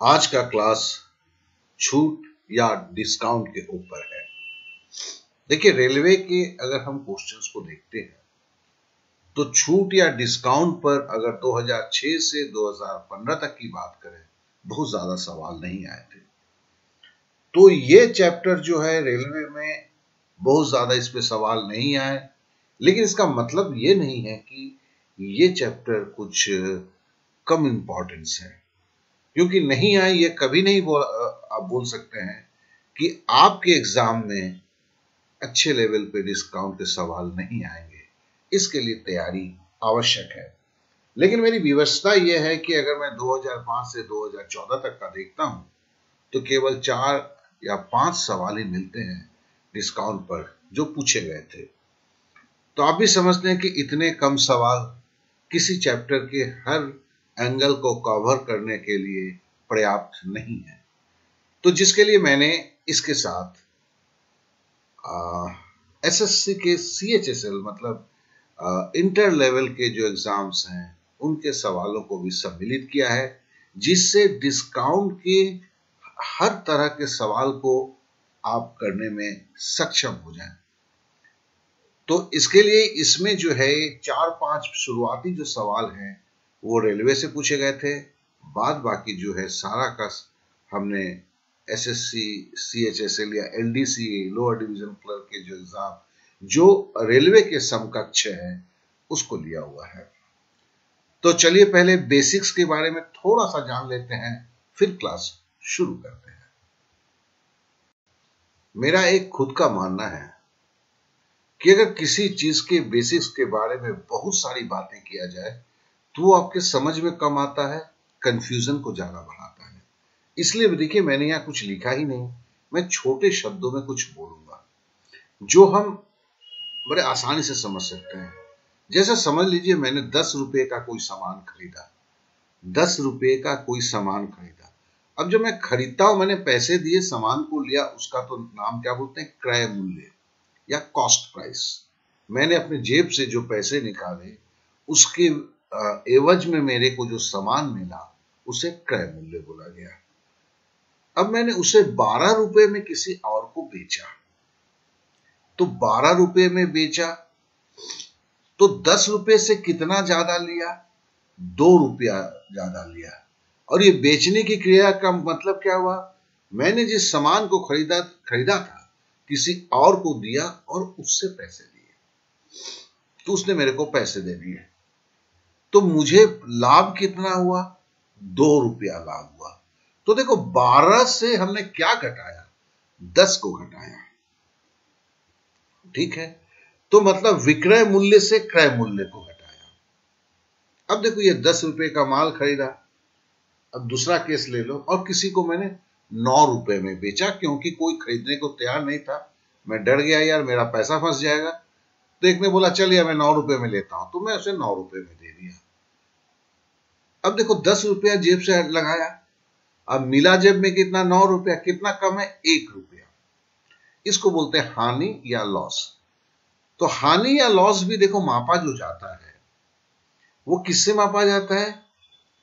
आज का क्लास छूट या डिस्काउंट के ऊपर है। देखिए, रेलवे के अगर हम क्वेश्चंस को देखते हैं तो छूट या डिस्काउंट पर अगर 2006 से 2015 तक की बात करें, बहुत ज़्यादा सवाल नहीं आए थे। तो ये चैप्टर जो है, रेलवे में बहुत ज़्यादा इस पे सवाल नहीं आए। लेकिन इसका मतलब ये नहीं है कि ये चैप्टर कुछ कम इंपॉर्टेंस है। क्योंकि नहीं आए, ये कभी नहीं बोल आप बोल सकते हैं कि आपके एग्ज़ाम में अच्छे लेवल पे डिस्काउंट के सवाल नहीं आएँगे। इसके लिए तैयारी आवश्यक है। लेकिन मेरी व्यवस्था यह है कि अगर मैं 2005 से 2014 तक का देखता हूँ तो केवल चार या पाँच सवाल ही मिलते हैं डिस्काउंट पर, जो पूछे गए थे। तो आप भी समझते हैं कि इतने कम सवाल किसी चैप्टर के हर एंगल को कवर करने के लिए पर्याप्त नहीं है। तो जिसके लिए मैंने इसके साथ एसएससी के सी एच एस एल मतलब इंटर लेवल के जो एग्ज़ाम्स हैं, उनके सवालों को भी सम्मिलित किया है, जिससे डिस्काउंट के हर तरह के सवाल को आप करने में सक्षम हो जाएँ। तो इसके लिए इसमें जो है, चार पाँच शुरुआती जो सवाल हैं वो रेलवे से पूछे गए थे। बाद बाकी जो है, सारा का हमने एसएससी सीएचएसएल या एलडीसी लोअर डिवीज़न क्लर्क के जो एग्ज़ाम, जो रेलवे के समकक्ष है, उसको लिया हुआ है। तो चलिए पहले बेसिक्स के बारे में थोड़ा सा जान लेते हैं, फिर क्लास शुरू करते हैं। मेरा एक खुद का मानना है कि अगर किसी चीज़ के बेसिक्स के बारे में बहुत सारी बातें किया जाए तो वो आपके समझ में कम आता है कंफ्यूजन को ज़्यादा बढ़ाता है। इसलिए देखिए, मैंने यहाँ कुछ लिखा ही नहीं। मैं छोटे शब्दों में कुछ बोलूँगा। जो हम बड़े आसानी से समझ सकते हैं। जैसे समझ लीजिए, मैंने दस रुपए का कोई सामान खरीदा। दस रुपए का कोई सामान खरीदा। अब जब मैं खरीदता हूँ, मैंने पैसे दिए, सामान को लिया, उसका तो नाम क्या बोलते हैं? क्रय मूल्य या कॉस्ट प्राइस मैंने अपने जेब से जो पैसे निकाले, उसके एवज में मेरे को जो सामान मिला, उसे क्रय मूल्य बोला गया। अब मैंने उसे बारह रुपए में किसी और को बेचा। तो बारह रुपए में बेचा तो दस रुपए से कितना ज़्यादा लिया? दो रुपया ज़्यादा लिया। और ये बेचने की क्रिया का मतलब क्या हुआ? मैंने जिस सामान को खरीदा खरीदा था, किसी और को दिया और उससे पैसे लिए। तो उसने मेरे को पैसे दे दिए। तो मुझे लाभ कितना हुआ? दो रुपया लाभ हुआ। तो देखो, बारह से हमने क्या घटाया? दस को घटाया। ठीक है? तो मतलब विक्रय मूल्य से क्रय मूल्य को घटाया। अब देखो, ये दस रुपए का माल खरीदा। अब दूसरा केस ले लो। और किसी को मैंने नौ रुपए में बेचा, क्योंकि कोई खरीदने को तैयार नहीं था। मैं डर गया, यार, मेरा पैसा फंस जाएगा। तो एक ने बोला, चलिए मैं नौ रुपए में लेता हूँ। तो मैं उसे नौ रुपए में दे दिया। अब देखो, दस रुपया जेब से लगाया। अब मिला जेब में कितना? नौ रुपया। कितना कम है? एक रुपया। इसको बोलते हैं हानि या लॉस। तो हानि या लॉस भी देखो, मापा जो जाता है, वो किससे मापा जाता है?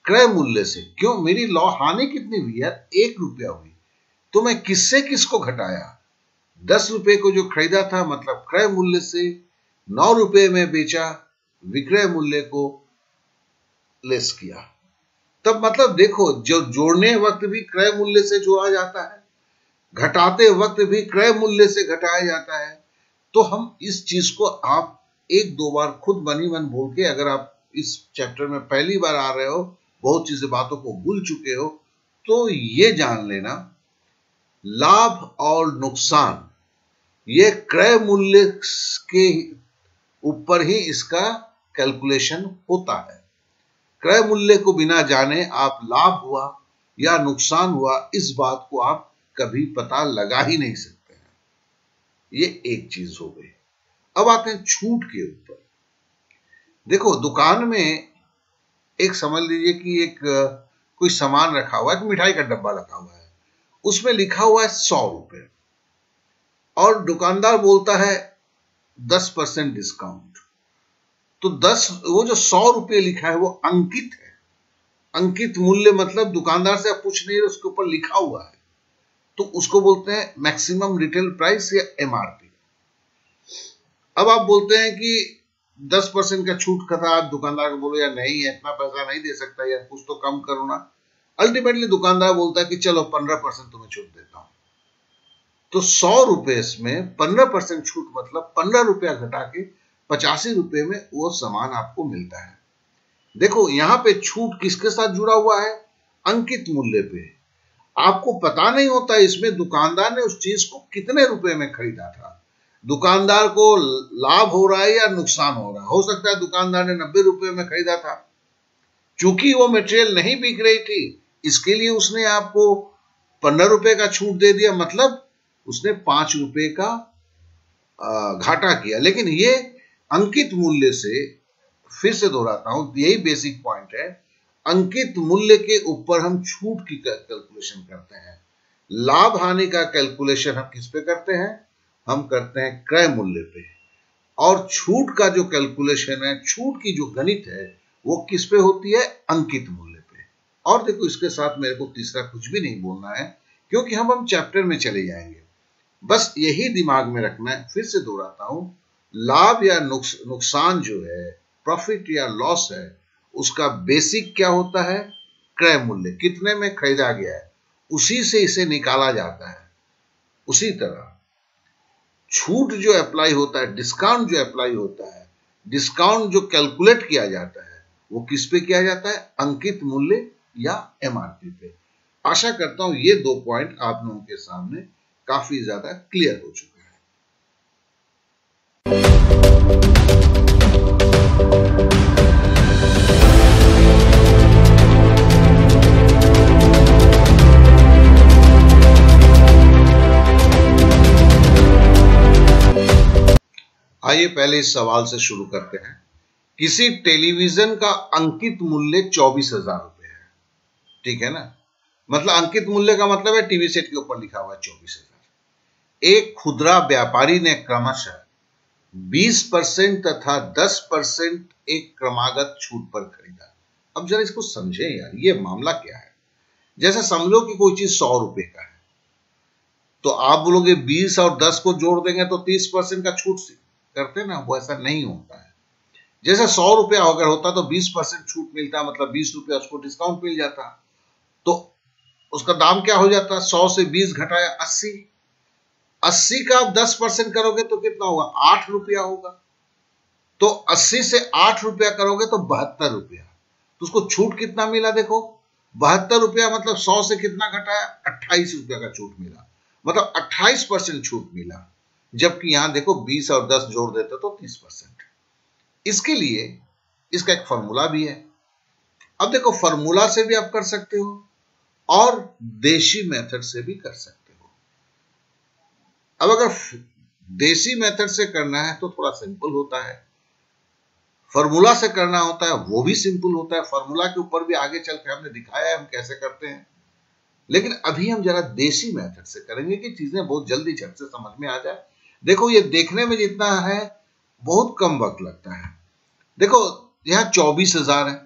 क्रय मूल्य से। क्यों? मेरी लॉ, हानि कितनी हुई यार? एक रुपया हुई। तो मैं किससे किसको घटाया? दस रुपए को जो खरीदा था मतलब क्रय मूल्य से नौ रुपए में बेचा, विक्रय मूल्य को लेस किया। तब मतलब देखो, जो जोड़ने वक्त भी क्रय मूल्य से जोड़ा जाता है, घटाते वक्त भी क्रय मूल्य से घटाया जाता है तो हम इस चीज़ को आप एक दो बार खुद बनी मन बोल के अगर आप इस चैप्टर में पहली बार आ रहे हो, बहुत चीज़ें बातों को भूल चुके हो तो ये जान लेना, लाभ और नुकसान, ये क्रय मूल्य के ऊपर ही इसका कैलकुलेशन होता है। क्रय मूल्य को बिना जाने आप लाभ हुआ या नुकसान हुआ, इस बात को आप कभी पता लगा ही नहीं सकते हैं। ये एक चीज़ हो गई। अब आते हैं छूट के ऊपर। देखो, दुकान में एक समझ लीजिए कि एक, कोई सामान रखा हुआ है मिठाई का डब्बा रखा हुआ है। उसमें लिखा हुआ है सौ रुपए। और दुकानदार बोलता है दस परसेंट डिस्काउंट तो दस, वो जो सौ रुपये लिखा है, वो अंकित है। अंकित मूल्य मतलब दुकानदार से आप पूछ नहीं रहे, उसके ऊपर लिखा हुआ है। तो उसको बोलते हैं मैक्सिमम रिटेल प्राइस या एमआरपी अब आप बोलते हैं कि दस परसेंट का छूट था आप दुकानदार को बोलो, यार नहीं है इतना पैसा नहीं दे सकता, यार कुछ तो कम करो ना। अल्टीमेटली दुकानदार बोलता है कि, चलो, पंद्रह परसेंट तुम्हें छूट देता हूँ। तो सौ रुपए में पंद्रह परसेंट छूट मतलब पंद्रह रुपया घटा के पचासी रुपए में वो सामान आपको मिलता है। देखो, यहाँ पे छूट किसके साथ जुड़ा हुआ है? अंकित मूल्य पे। आपको पता नहीं होता इसमें दुकानदार ने उस चीज़ को कितने रुपए में खरीदा था। दुकानदार को लाभ हो रहा है या नुकसान हो रहा है? हो सकता है दुकानदार ने नब्बे रुपए में खरीदा था। चूँकि वो मटेरियल नहीं बिक रही थी, इसके लिए उसने आपको पंद्रह रुपए का छूट दे दिया। मतलब उसने पाँच रुपए का घाटा किया। लेकिन ये अंकित मूल्य से फिर से दोहराता हूँ, यही बेसिक पॉइंट है। अंकित मूल्य के ऊपर हम छूट की कैलकुलेशन करते हैं। लाभ हानि का कैलकुलेशन हम किस पे करते हैं? हम करते हैं क्रय मूल्य पे। और छूट का जो कैलकुलेशन है, छूट की जो गणित है, वो किस पे होती है? अंकित मूल्य पे। और देखो, इसके साथ मेरे को तीसरा कुछ भी नहीं बोलना है, क्योंकि हम हम चैप्टर में चले जाएँगे। बस यही दिमाग में रखना है फिर से दोहराता हूँ लाभ या नुकस, नुकसान जो है प्रॉफिट या लॉस है उसका बेसिक क्या होता है? क्रय मूल्य। कितने में खरीदा गया है? उसी से इसे निकाला जाता है। उसी तरह छूट जो अप्लाई होता है डिस्काउंट जो अप्लाई होता है डिस्काउंट जो कैलकुलेट किया जाता है वो किस पे किया जाता है? अंकित मूल्य या एमआरपी पे। आशा करता हूँ ये दो पॉइंट आप लोगों के सामने काफ़ी ज़्यादा क्लियर हो चुका है। आइए पहले इस सवाल से शुरू करते हैं। किसी टेलीविज़न का अंकित मूल्य चौबीस हज़ार रुपए है। ठीक है ना? मतलब अंकित मूल्य का मतलब है टीवी सेट के ऊपर लिखा हुआ है चौबीस हज़ार। एक खुदरा व्यापारी ने क्रमशः बीस परसेंट तथा दस परसेंट एक क्रमागत छूट पर खरीदा। अब जरा इसको समझे यार, ये मामला क्या है? जैसे समझो कि कोई चीज़ सौ रुपए का है तो आप बोलोगे बीस और दस को जोड़ देंगे तो तीस परसेंट का छूट करते ना, वो ऐसा नहीं होता है। जैसे सौ रुपया अगर होता तो बीस परसेंट छूट मिलता मतलब बीस रुपया उसको डिस्काउंट मिल जाता तो उसका दाम क्या हो जाता? सौ से बीस घटाया अस्सी अस्सी का आप दस परसेंट करोगे तो कितना होगा? आठ रुपया होगा। तो अस्सी से आठ रुपया करोगे तो बहत्तर रुपया। तो उसको छूट कितना मिला देखो? बहत्तर रुपया मतलब सौ से कितना घटाया? अट्ठाईस रुपया का छूट मिला। मतलब अट्ठाईस परसेंट छूट मिला। जबकि यहाँ देखो 20 और 10 जोड़ देते तो 30 परसेंट। इसके लिए इसका एक फॉर्मूला भी है। अब देखो फॉर्मूला से भी आप कर सकते हो और देशी मेथड से भी कर सकते हो। अब अगर देसी मेथड से करना है तो थोड़ा सिंपल होता है। फॉर्मूला से करना होता है, वो भी सिंपल होता है। फॉर्मूला के ऊपर भी आगे चल के हमने दिखाया है हम कैसे करते हैं। लेकिन अभी हम जरा देसी मेथड से करेंगे कि चीज़ें बहुत जल्दी झट से समझ में आ जाए। देखो, ये देखने में जितना है, बहुत कम वक्त लगता है। देखो, यहाँ चौबीस हज़ार है।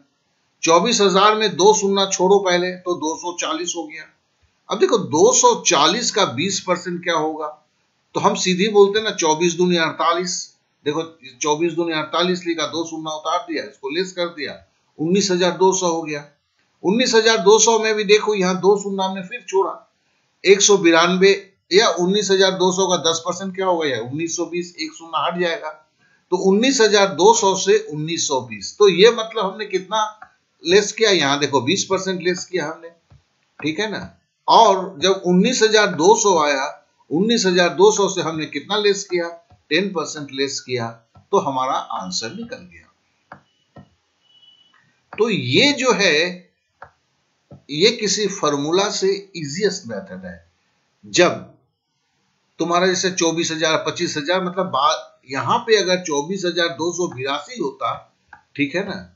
चौबीस हज़ार में दो सुनना छोड़ो पहले तो दो सौ चालीस हो गया। अब देखो, दो सौ चालीस का बीस परसेंट क्या होगा? तो हम सीधे बोलते हैं ना, चौबीस दूनी अड़तालीस। देखो, चौबीस दूनी अड़तालीस लिखा, दो सुनना उतार दिया, इसको लेस कर दिया। उन्नीस हज़ार दो सौ हो गया। उन्नीस हज़ार दो सौ में भी देखो, यहाँ दो सुनना हमने फिर छोड़ा। एक सौ बिरानवे या उन्नीस हज़ार दो सौ का दस परसेंट क्या होगा यार उन्नीस सौ बीस, एक शून्य हट जाएगा। तो उन्नीस हज़ार दो सौ से उन्नीस सौ बीस। तो ये मतलब हमने कितना लेस किया? यहाँ देखो, बीस परसेंट लेस किया हमने। ठीक है ना? और जब उन्नीस हज़ार दो सौ आया उन्नीस हज़ार दो सौ से हमने कितना लेस किया? टेन परसेंट लेस किया तो हमारा आंसर निकल गया। तो ये जो है, ये किसी फॉर्मूला से इजीएस्ट मेथड है। जब तुम्हारा जैसे चौबीस हज़ार, पच्चीस हज़ार मतलब यहाँ पे अगर चौबीस हज़ार दो सौ बिरासी होता, ठीक है ना?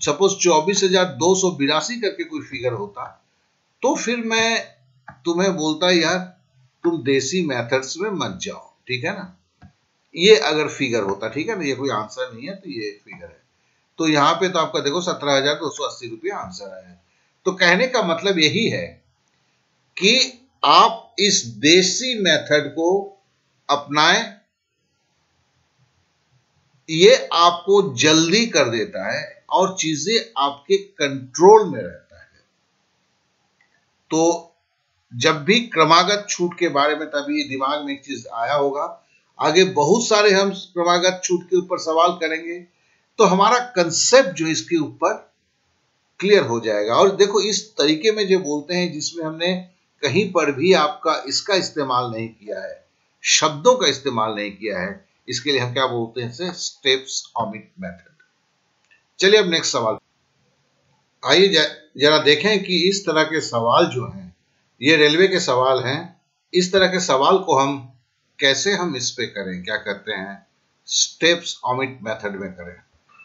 सपोज़ चौबीस हज़ार दो सौ बिरासी करके कोई फिगर होता तो फिर मैं तुम्हें बोलता, यार तुम देसी मेथड्स में मत जाओ, ठीक है ना? ये अगर फिगर होता, ठीक है ना? ये कोई आंसर नहीं है तो ये फिगर है। तो यहाँ पे तो आपका देखो सत्रह हज़ार दो सौ अस्सी रुपया आंसर आया तो कहने का मतलब यही है कि आप इस देसी मेथड को अपनाएँ। ये आपको जल्दी कर देता है और चीज़ें आपके कंट्रोल में रहता है। तो जब भी क्रमागत छूट के बारे में तभी दिमाग में एक चीज़ आया होगा। आगे बहुत सारे हम क्रमागत छूट के ऊपर सवाल करेंगे तो हमारा कंसेप्ट जो इसके ऊपर क्लियर हो जाएगा। और देखो, इस तरीके में जो बोलते हैं, जिसमें हमने कहीं पर भी आपका इसका इस्तेमाल नहीं किया है, शब्दों का इस्तेमाल नहीं किया है, इसके लिए हम क्या बोलते हैं स्टेप्स ऑमिट मेथड चलिए अब नेक्स्ट सवाल। आइए जरा देखें कि इस तरह के सवाल जो हैं ये रेलवे के सवाल हैं। इस तरह के सवाल को हम कैसे हम इस पे करें? क्या करते हैं? स्टेप्स ऑमिट मेथड में करें।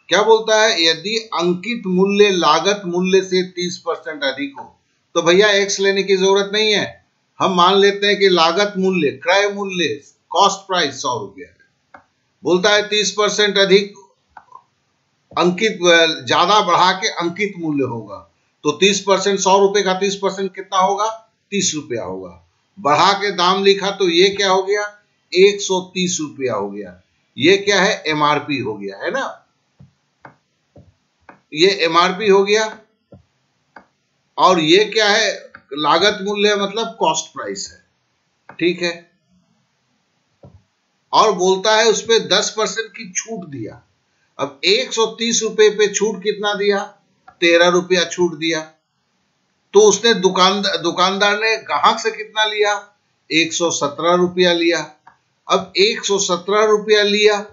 क्या बोलता है? यदि अंकित मूल्य लागत मूल्य से 30 परसेंट अधिक हो तो भैया एक्स लेने की ज़रूरत नहीं है। हम मान लेते हैं कि लागत मूल्य, क्रय मूल्य कॉस्ट प्राइस सौ रुपया है। बोलता है तीस परसेंट अधिक अंकित, ज़्यादा बढ़ा के अंकित मूल्य होगा तो तीस परसेंट, सौ रुपए का तीस परसेंट कितना होगा? तीस रुपया होगा। बढ़ा के दाम लिखा तो ये क्या हो गया? एक सौ तीस रुपया हो गया। ये क्या है? एमआरपी हो गया, है ना? ये एमआरपी हो गया। और ये क्या है? लागत मूल्य मतलब कॉस्ट प्राइस है। ठीक है? और बोलता है उस पर दस परसेंट की छूट दिया। अब एक सौ तीस रुपए पे छूट कितना दिया? तेरह रुपया छूट दिया। तो उसने दुकानदार दुकानदार ने ग्राहक से कितना लिया? एक सौ सत्रह रुपया लिया। अब एक सौ सत्रह रुपया लिया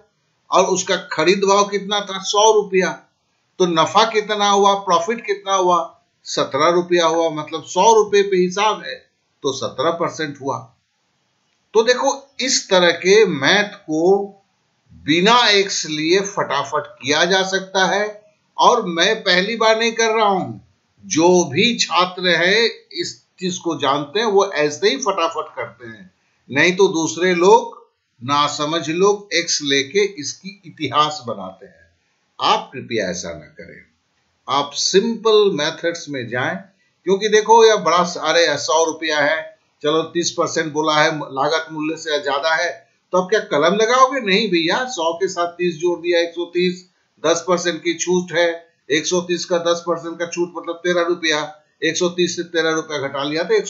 और उसका खरीद भाव कितना था? सौ रुपया। तो नफा कितना हुआ? प्रॉफिट कितना हुआ? सत्रह रुपया हुआ। मतलब सौ रुपये पे हिसाब है तो सत्रह परसेंट हुआ। तो देखो, इस तरह के मैथ को बिना एक्स लिए फटाफट किया जा सकता है और मैं पहली बार नहीं कर रहा हूँ। जो भी छात्र है, इस चीज़ को जानते हैं, वो ऐसे ही फटाफट करते हैं। नहीं तो दूसरे लोग, ना समझ लोग एक्स लेके इसकी इतिहास बनाते हैं। आप कृपया ऐसा ना करें। आप सिंपल मेथड्स में जाएँ, क्योंकि देखो, यह बड़ा सारे सौ रुपया है, चलो तीस परसेंट बोला है, लागत मूल्य से ज़्यादा है तो आप क्या कलम लगाओगे? नहीं भैया, सौ के साथ तीस जोड़ दिया, एक सौ तीस, दस परसेंट की छूट है। एक सौ तीस का दस परसेंट का छूट मतलब तेरह रुपया एक सौ तीस से तेरह रुपया घटा लिया तो एक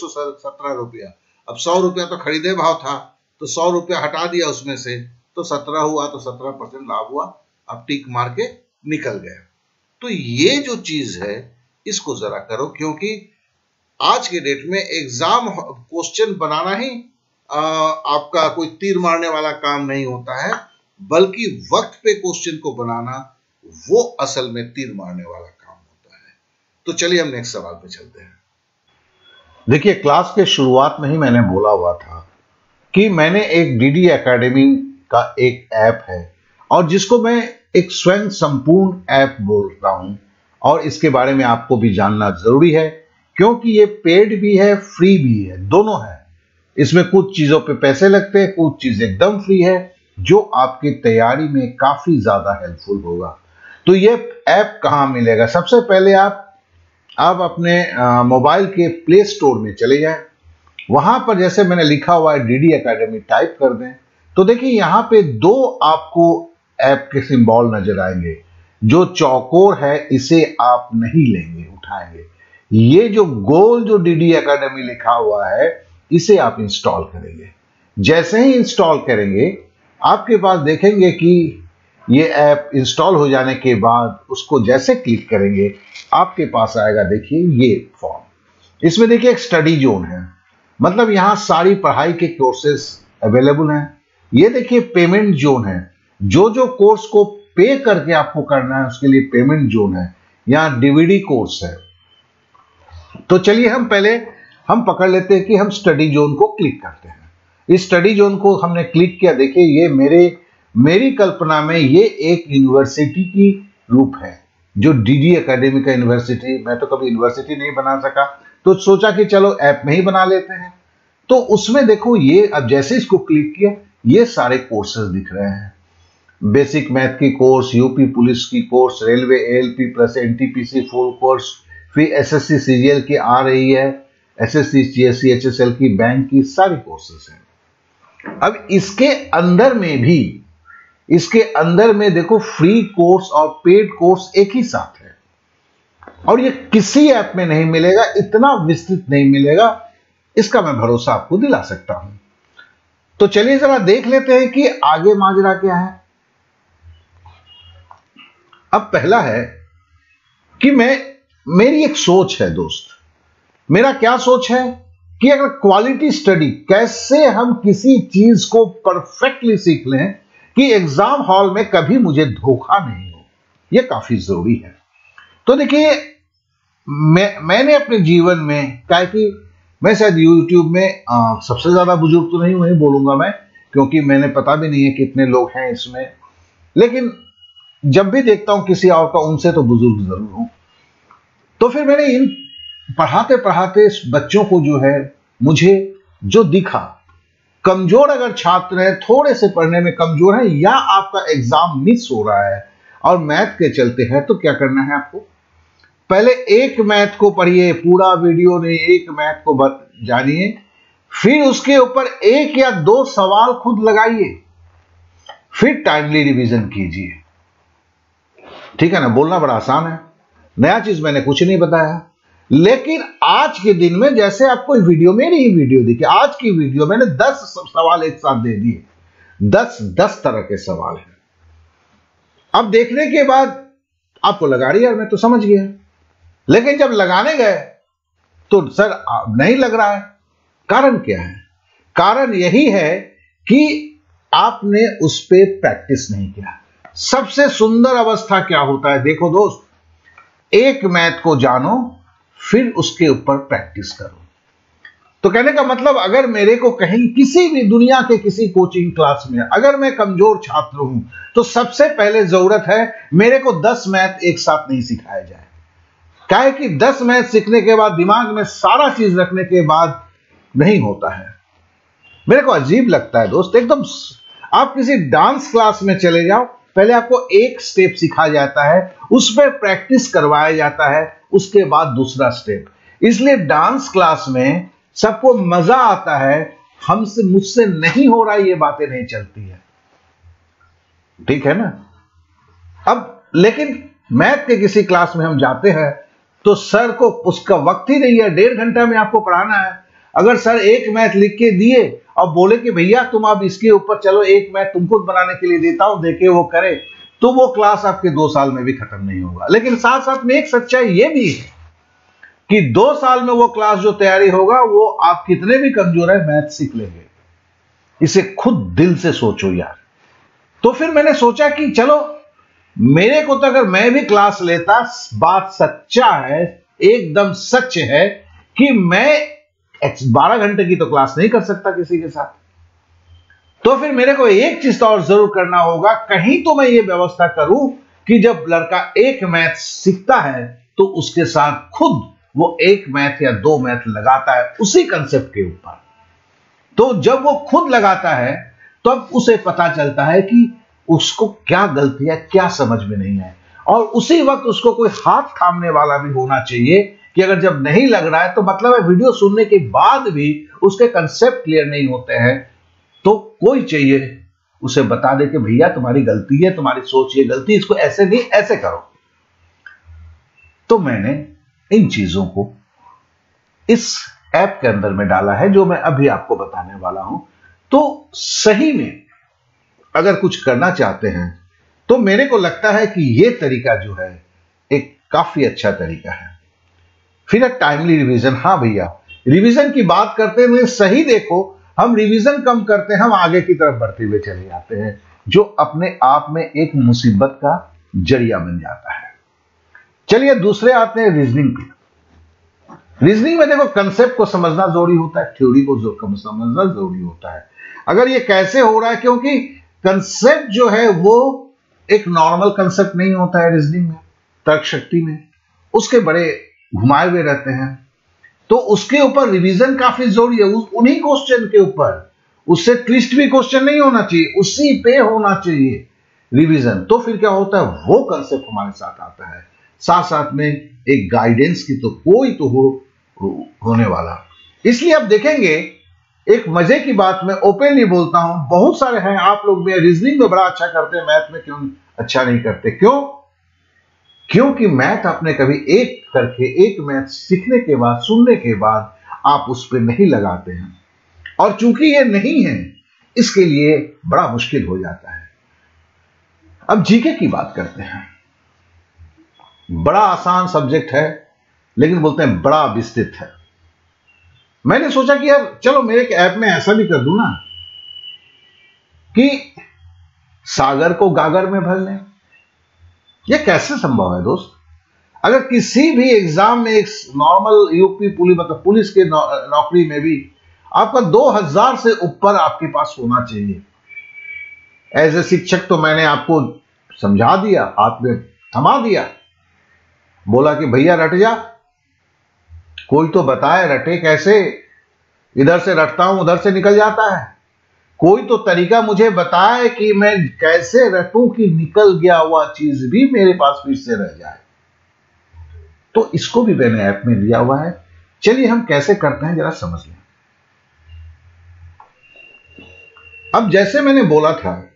रुपया। अब सौ रुपया तो खरीदे भाव था तो सौ रुपया हटा दिया उसमें से तो सत्रह हुआ तो सत्रह परसेंट लाभ हुआ अब टिक मार के निकल गए तो ये जो चीज़ है इसको जरा करो क्योंकि आज के डेट में एग्ज़ाम क्वेश्चन बनाना ही आ, आपका कोई तीर मारने वाला काम नहीं होता है बल्कि वक्त पे क्वेश्चन को बनाना वो असल में तीर मारने वाला काम होता है। तो चलिए हम नेक्स्ट सवाल पे चलते हैं। देखिए क्लास के शुरुआत में ही मैंने बोला हुआ था कि मैंने एक डीडी एकेडमी का एक ऐप है और जिसको मैं एक स्वयं संपूर्ण ऐप बोल रहा हूँ और इसके बारे में आपको भी जानना ज़रूरी है क्योंकि ये पेड भी है फ्री भी है, दोनों है। इसमें कुछ चीज़ों पे पैसे लगते हैं, कुछ चीज़ एकदम फ्री है, जो आपकी तैयारी में काफ़ी ज़्यादा हेल्पफुल होगा। तो ये ऐप कहाँ मिलेगा? सबसे पहले आप आप अपने मोबाइल के प्ले स्टोर में चले जाएँ। वहाँ पर जैसे मैंने लिखा हुआ है डीडी एकेडमी टाइप कर दें। तो देखिए, यहाँ पे दो आपको ऐप के सिंबल नज़र आएँगे। जो चौकोर है, इसे आप नहीं लेंगे, उठाएँगे। ये जो गोल जो डीडी एकेडमी लिखा हुआ है, इसे आप इंस्टॉल करेंगे। जैसे ही इंस्टॉल करेंगे, आपके पास देखेंगे कि ये ऐप इंस्टॉल हो जाने के बाद उसको जैसे क्लिक करेंगे, आपके पास आएगा देखिए ये फॉर्म इसमें देखिए एक स्टडी जोन है। मतलब यहाँ सारी पढ़ाई के कोर्सेस अवेलेबल हैं। ये देखिए पेमेंट जोन है। जो जो कोर्स को पे करके आपको करना है, उसके लिए पेमेंट जोन है। यहाँ डीवीडी कोर्स है। तो चलिए हम पहले, हम पकड़ लेते हैं कि हम स्टडी जोन को क्लिक करते हैं। इस स्टडी जोन को हमने क्लिक किया, देखिए ये मेरे मेरी कल्पना में ये एक यूनिवर्सिटी की रूप है, जो डीडी एकेडमी का यूनिवर्सिटी मैं तो कभी यूनिवर्सिटी नहीं बना सका। तो सोचा कि चलो ऐप में ही बना लेते हैं। तो उसमें देखो, ये अब जैसे इसको क्लिक किया, ये सारे कोर्सेज दिख रहे हैं। बेसिक मैथ की कोर्स यूपी पुलिस की course railway ALP plus NTPC full course फिर एसएससी सीजीएल की आ रही है। एसएससी जीएससी एचएसएल की बैंक की सारी कोर्सेस हैं। अब इसके अंदर में भी इसके अंदर में देखो फ्री कोर्स और पेड कोर्स एक ही साथ है। और ये किसी ऐप में नहीं मिलेगा, इतना विस्तृत नहीं मिलेगा, इसका मैं भरोसा आपको दिला सकता हूँ। तो चलिए जरा देख लेते हैं कि आगे माजरा क्या है। अब पहला है कि मैं, मेरी एक सोच है दोस्त। मेरा क्या सोच है कि अगर क्वालिटी स्टडी कैसे हम किसी चीज़ को परफेक्टली सीख लें कि एग्ज़ाम हॉल में कभी मुझे धोखा नहीं हो। यह काफ़ी ज़रूरी है। तो देखिए मैं मैंने अपने जीवन में क्या कि मैं शायद यूट्यूब में आ, सबसे ज़्यादा बुज़ुर्ग तो नहीं वही बोलूँगा मैं क्योंकि मैंने पता भी नहीं है कितने लोग हैं इसमें। लेकिन जब भी देखता हूँ किसी और का उनसे तो बुज़ुर्ग ज़रूर हूँ। तो फिर मैंने इन पढ़ाते पढ़ाते बच्चों को जो है मुझे जो दिखा कमज़ोर अगर छात्र है, थोड़े से पढ़ने में कमज़ोर है या आपका एग्ज़ाम मिस हो रहा है और मैथ के चलते हैं तो क्या करना है आपको? पहले एक मैथ को पढ़िए, पूरा वीडियो ने एक मैथ को जानिए, फिर उसके ऊपर एक या दो सवाल खुद लगाइए, फिर टाइमली रिवीजन कीजिए। ठीक है ना? बोलना बड़ा आसान है। नया चीज़ मैंने कुछ नहीं बताया। लेकिन आज के दिन में जैसे आपको वीडियो मेरी ही वीडियो देखिए आज की वीडियो मैंने दस सवाल एक साथ दे दिए। दस दस तरह के सवाल हैं। अब देखने के बाद आपको लगा रही यार मैं तो समझ गया। लेकिन जब लगाने गए तो सर नहीं लग रहा है। कारण क्या है? कारण यही है कि आपने उस पर प्रैक्टिस नहीं किया। सबसे सुंदर अवस्था क्या होता है? देखो दोस्त, एक मैथ को जानो फिर उसके ऊपर प्रैक्टिस करो। तो कहने का मतलब अगर मेरे को कहीं किसी भी दुनिया के किसी कोचिंग क्लास में, अगर मैं कमज़ोर छात्र हूँ तो सबसे पहले ज़रूरत है, मेरे को दस मैथ एक साथ नहीं सिखाया जाए। क्या कि दस मैथ सीखने के बाद, दिमाग में सारा चीज़ रखने के बाद नहीं होता है? मेरे को अजीब लगता है दोस्त, एकदम आप किसी डांस क्लास में चले जाओ, पहले आपको एक स्टेप सिखाया जाता है, उस पर प्रैक्टिस करवाया जाता है उसके बाद दूसरा स्टेप इसलिए डांस क्लास में सबको मज़ा आता है, हमसे मुझसे नहीं हो रहा, ये बातें नहीं चलती है। ठीक है ना? अब, लेकिन मैथ के किसी क्लास में हम जाते हैं तो सर को उसका वक्त ही नहीं है, डेढ़ घंटा में आपको पढ़ाना है। अगर सर एक मैथ लिख के दिए और बोले कि भैया तुम अब इसके ऊपर चलो, एक मैथ तुमको बनाने के लिए देता हूँ देखे वो करे। तो वो क्लास आपके दो साल में भी खत्म नहीं होगा। लेकिन साथ साथ में एक सच्चाई ये भी है कि दो साल में वो क्लास जो तैयारी होगा, वो आप कितने भी कमज़ोर है मैथ सीख लेंगे। इसे खुद दिल से सोचो यार। तो फिर मैंने सोचा कि चलो, मेरे को तो अगर मैं भी क्लास लेता, बात सच्चा है, एकदम सच है कि मैं बारह घंटे की तो क्लास नहीं कर सकता किसी के साथ। तो फिर मेरे को एक चीज़ तो और ज़रूर करना होगा। कहीं तो मैं ये व्यवस्था करूँ कि जब लड़का एक मैथ सीखता है तो उसके साथ खुद वो एक मैथ या दो मैथ लगाता है उसी कंसेप्ट के ऊपर। तो जब वो खुद लगाता है, तब तो उसे पता चलता है कि उसको क्या गलती है, क्या समझ में नहीं है। और उसी वक्त उसको कोई हाथ थामने वाला भी होना चाहिए कि अगर जब नहीं लग रहा है तो मतलब है वीडियो सुनने के बाद भी उसके कंसेप्ट क्लियर नहीं होते हैं। तो कोई चाहिए, उसे बता दे कि भैया तुम्हारी गलती है, तुम्हारी सोच ये गलती इसको ऐसे नहीं, ऐसे करो। तो मैंने इन चीज़ों को इस ऐप के अंदर में डाला है, जो मैं अभी आपको बताने वाला हूँ। तो सही में अगर कुछ करना चाहते हैं तो मेरे को लगता है कि यह तरीका जो है, एक काफ़ी अच्छा तरीका है। फिर टाइमली रिवीजन हाँ भैया रिवीजन की बात करते हुए सही देखो हम रिवीजन कम करते हैं, हम आगे की तरफ़ बढ़ते हुए चले जाते हैं, जो अपने आप में एक मुसीबत का ज़रिया बन जाता है। चलिए दूसरे आते हैं रीजनिंग पे रीजनिंग में देखो कंसेप्ट को समझना ज़रूरी होता है थ्योरी को समझना ज़रूरी होता है। अगर ये कैसे हो रहा है, क्योंकि कंसेप्ट जो है, वो एक नॉर्मल कंसेप्ट नहीं होता है रीजनिंग में तर्क शक्ति में। उसके बड़े घुमाए हुए रहते हैं। तो उसके ऊपर रिवीजन काफ़ी ज़रूरी है। उन्हीं क्वेश्चन के ऊपर। उससे ट्विस्ट भी क्वेश्चन नहीं होना चाहिए। उसी पे होना चाहिए रिवीजन तो फिर क्या होता है? वो कंसेप्ट हमारे साथ आता है। साथ साथ में एक गाइडेंस की तो कोई तो हो, होने वाला। इसलिए आप देखेंगे, एक मज़े की बात मैं ओपनली बोलता हूँ। बहुत सारे हैं। आप लोग में रीजनिंग में बड़ा अच्छा करते हैं। मैथ में क्यों अच्छा नहीं करते? क्यों? क्योंकि मैथ आपने कभी एक करके, एक मैथ सीखने के बाद, सुनने के बाद आप उस पर नहीं लगाते हैं। और चूँकि ये नहीं है, इसके लिए बड़ा मुश्किल हो जाता है। अब जीके की बात करते हैं। बड़ा आसान सब्जेक्ट है, लेकिन बोलते हैं बड़ा विस्तृत है। मैंने सोचा कि यार, चलो मेरे ऐप में ऐसा भी कर दू ना कि सागर को गागर में भर लें। यह कैसे संभव है दोस्त? अगर किसी भी एग्ज़ाम में एक नॉर्मल यूपी पुलिस मतलब पुलिस के नौकरी में भी आपका 2000 से ऊपर आपके पास होना चाहिए। एज ए शिक्षक तो मैंने आपको समझा दिया, हाथ में थमा दिया। बोला कि भैया रट जा। कोई तो बताए, रटे कैसे? इधर से रटता हूँ, उधर से निकल जाता है। कोई तो तरीका मुझे बताए कि मैं कैसे रटूं कि निकल गया हुआ चीज़ भी मेरे पास फिर से रह जाए। तो इसको भी मैंने ऐप में लिया हुआ है। चलिए हम कैसे करते हैं, जरा समझ लें। अब जैसे मैंने बोला था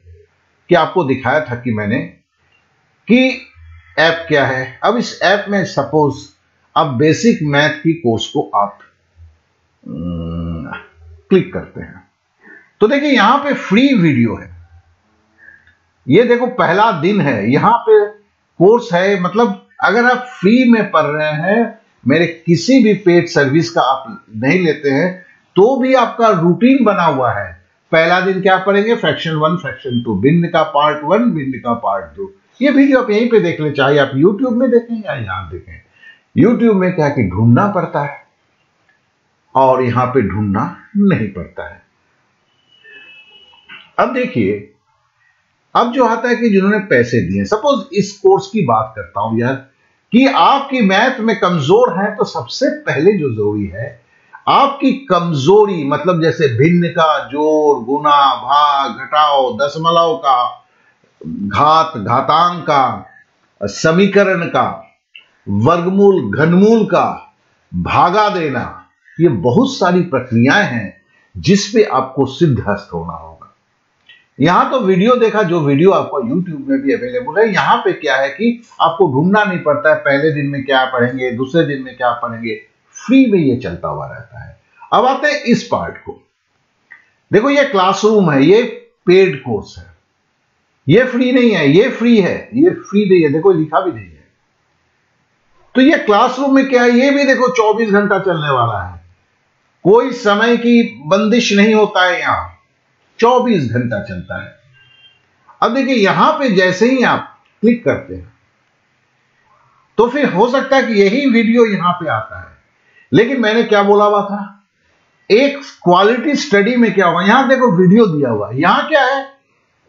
कि आपको दिखाया था कि मैंने कि ऐप क्या है। अब इस ऐप में सपोज़ अब बेसिक मैथ की कोर्स को आप क्लिक करते हैं। तो देखिए यहाँ पे फ्री वीडियो है। ये देखो पहला दिन है, यहाँ पे कोर्स है मतलब अगर आप फ्री में पढ़ रहे हैं, मेरे किसी भी पेड सर्विस का आप नहीं लेते हैं तो भी आपका रूटीन बना हुआ है। पहला दिन क्या पढ़ेंगे? फ्रैक्शन वन फ्रैक्शन टू भिन्न का पार्ट वन भिन्न का पार्ट टू ये वीडियो आप यहीं पे देख ले, चाहे आप यूट्यूब में देखें या यहाँ देखें। यूट्यूब में क्या कि ढूंढना पड़ता है, और यहाँ पे ढूंढना नहीं पड़ता है। अब देखिए, अब जो आता है कि जिन्होंने पैसे दिए सपोज़ इस कोर्स की बात करता हूँ यार, कि आपकी मैथ में कमज़ोर है तो सबसे पहले जो ज़रूरी है, आपकी कमज़ोरी मतलब जैसे भिन्न का ज़ोर, गुना, भाग, घटाओ, दशमलव का, घात, घातांक का, समीकरण का, वर्गमूल, घनमूल का, भागा देना, ये बहुत सारी प्रक्रियाएँ हैं जिसपे आपको सिद्ध हस्त होना होगा। यहाँ तो वीडियो देखा, जो वीडियो आपको यूट्यूब में भी अवेलेबल है, यहाँ पे क्या है कि आपको ढूंढना नहीं पड़ता है, पहले दिन में क्या पढ़ेंगे, दूसरे दिन में क्या पढ़ेंगे फ्री में ये चलता हुआ रहता है। अब आते हैं इस पार्ट को। देखो, ये क्लासरूम है, ये पेड कोर्स है। ये फ्री नहीं है, ये फ्री है, ये फ्री नहीं है, देखो, लिखा भी नहीं है। तो ये क्लासरूम में क्या है, ये भी देखो 24 घंटा चलने वाला है। कोई समय की बंदिश नहीं होता है यहाँ। 24 घंटा चलता है। अब देखिए यहाँ पे जैसे ही आप क्लिक करते हैं तो फिर हो सकता है कि यही वीडियो यहाँ पे आता है। लेकिन मैंने क्या बोला हुआ था? एक क्वालिटी स्टडी में क्या हुआ? यहाँ देखो वीडियो दिया हुआ है। यहाँ क्या है?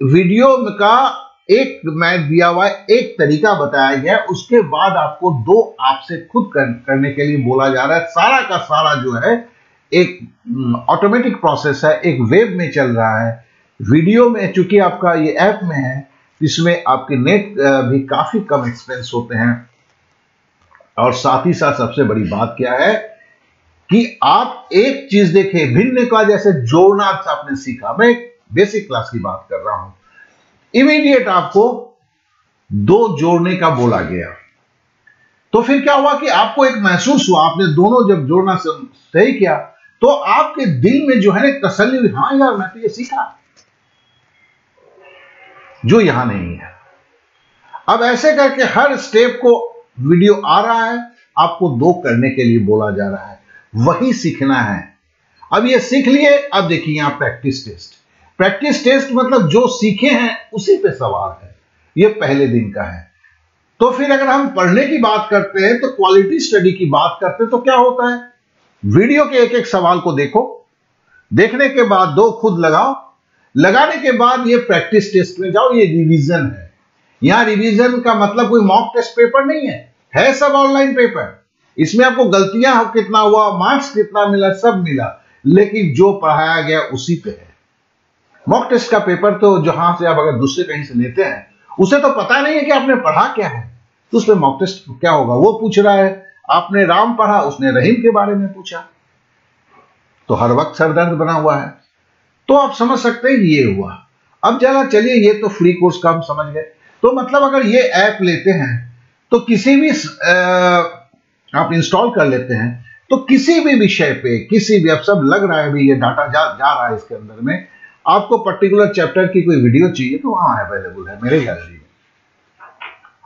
वीडियो का एक मैं दिया हुआ है एक तरीका बताया गया उसके बाद आपको दो आपसे खुद कर, करने के लिए बोला जा रहा है। सारा का सारा जो है एक ऑटोमेटिक प्रोसेस है, एक वेब में चल रहा है। वीडियो में, चूँकि आपका ये ऐप में है, इसमें आपके नेट भी काफ़ी कम एक्सपेंस होते हैं। और साथ ही साथ सबसे बड़ी बात क्या है कि आप एक चीज़ देखें, भिन्न का जैसे जोड़ना आपने सीखा। मैं बेसिक क्लास की बात कर रहा हूँ। इमीडिएट आपको दो जोड़ने का बोला गया। तो फिर क्या हुआ कि आपको एक महसूस हुआ, आपने दोनों जब जोड़ना सही किया तो आपके दिल में जो है ना तसली हाँ यार, मैं तो ये सीखा। जो यहाँ नहीं है। अब ऐसे करके हर स्टेप को वीडियो आ रहा है, आपको दो करने के लिए बोला जा रहा है। वही सीखना है। अब ये सीख लिए, अब देखिए यहाँ प्रैक्टिस टेस्ट। प्रैक्टिस टेस्ट मतलब जो सीखे हैं, उसी पे सवाल है। ये पहले दिन का है। तो फिर अगर हम पढ़ने की बात करते हैं तो क्वालिटी स्टडी की बात करते हैं तो क्या होता है? वीडियो के एक एक सवाल को देखो, देखने के बाद दो खुद लगाओ, लगाने के बाद ये प्रैक्टिस टेस्ट में जाओ, ये रिवीजन है। यहाँ रिवीजन का मतलब कोई मॉक टेस्ट पेपर नहीं है है सब ऑनलाइन पेपर इसमें आपको गलतियाँ कितना हुआ मार्क्स कितना मिला, सब मिला, लेकिन जो पढ़ाया गया उसी पे है। मॉक टेस्ट का पेपर तो जहाँ से आप अगर दूसरे कहीं से लेते हैं, उसे तो पता नहीं है कि आपने पढ़ा क्या है। तो उसमें मॉक टेस्ट क्या होगा, वो पूछ रहा है आपने राम पढ़ा उसने रहीम के बारे में पूछा। तो हर वक्त सरदर्द बना हुआ है। तो आप समझ सकते हैं ये हुआ। अब जरा चलिए ये तो फ्री कोर्स का हम समझ गए। तो मतलब अगर ये ऐप लेते हैं तो किसी भी आप इंस्टॉल कर लेते हैं तो किसी भी विषय पे किसी भी अब सब लग रहा है भी ये डाटा जा, जा रहा है इसके अंदर में आपको पर्टिकुलर चैप्टर की कोई वीडियो चाहिए तो वहाँ अवेलेबल है मेरे गैलरी में।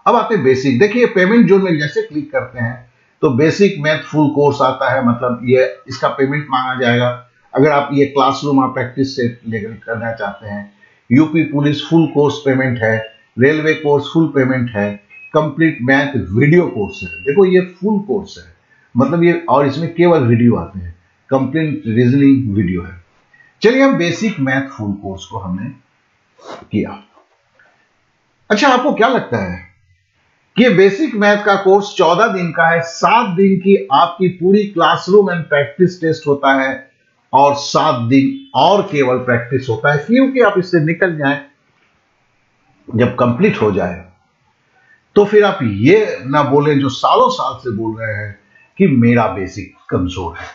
अब आते बेसिक। देखिए पेमेंट जोन में जैसे क्लिक करते हैं तो बेसिक मैथ फुल कोर्स आता है मतलब ये, इसका पेमेंट मांगा जाएगा। अगर आप ये क्लासरूम आप प्रैक्टिस से लेकर करना चाहते हैं UP police full course payment है रेलवे कोर्स फुल पेमेंट है कंप्लीट मैथ वीडियो कोर्स है। देखो ये फुल कोर्स है। मतलब ये, और इसमें केवल वीडियो आते हैं। कंप्लीट रीजनिंग वीडियो है। चलिए हम बेसिक मैथ फुल कोर्स को हमने किया। अच्छा आपको क्या लगता है? कि बेसिक मैथ का कोर्स चौदह दिन का है, सात दिन की आपकी पूरी क्लासरूम एंड प्रैक्टिस टेस्ट होता है और सात दिन और केवल प्रैक्टिस होता है। क्योंकि आप इससे निकल जाए, जब कंप्लीट हो जाए तो फिर आप ये ना बोले जो सालों साल से बोल रहे हैं कि मेरा बेसिक कमज़ोर है।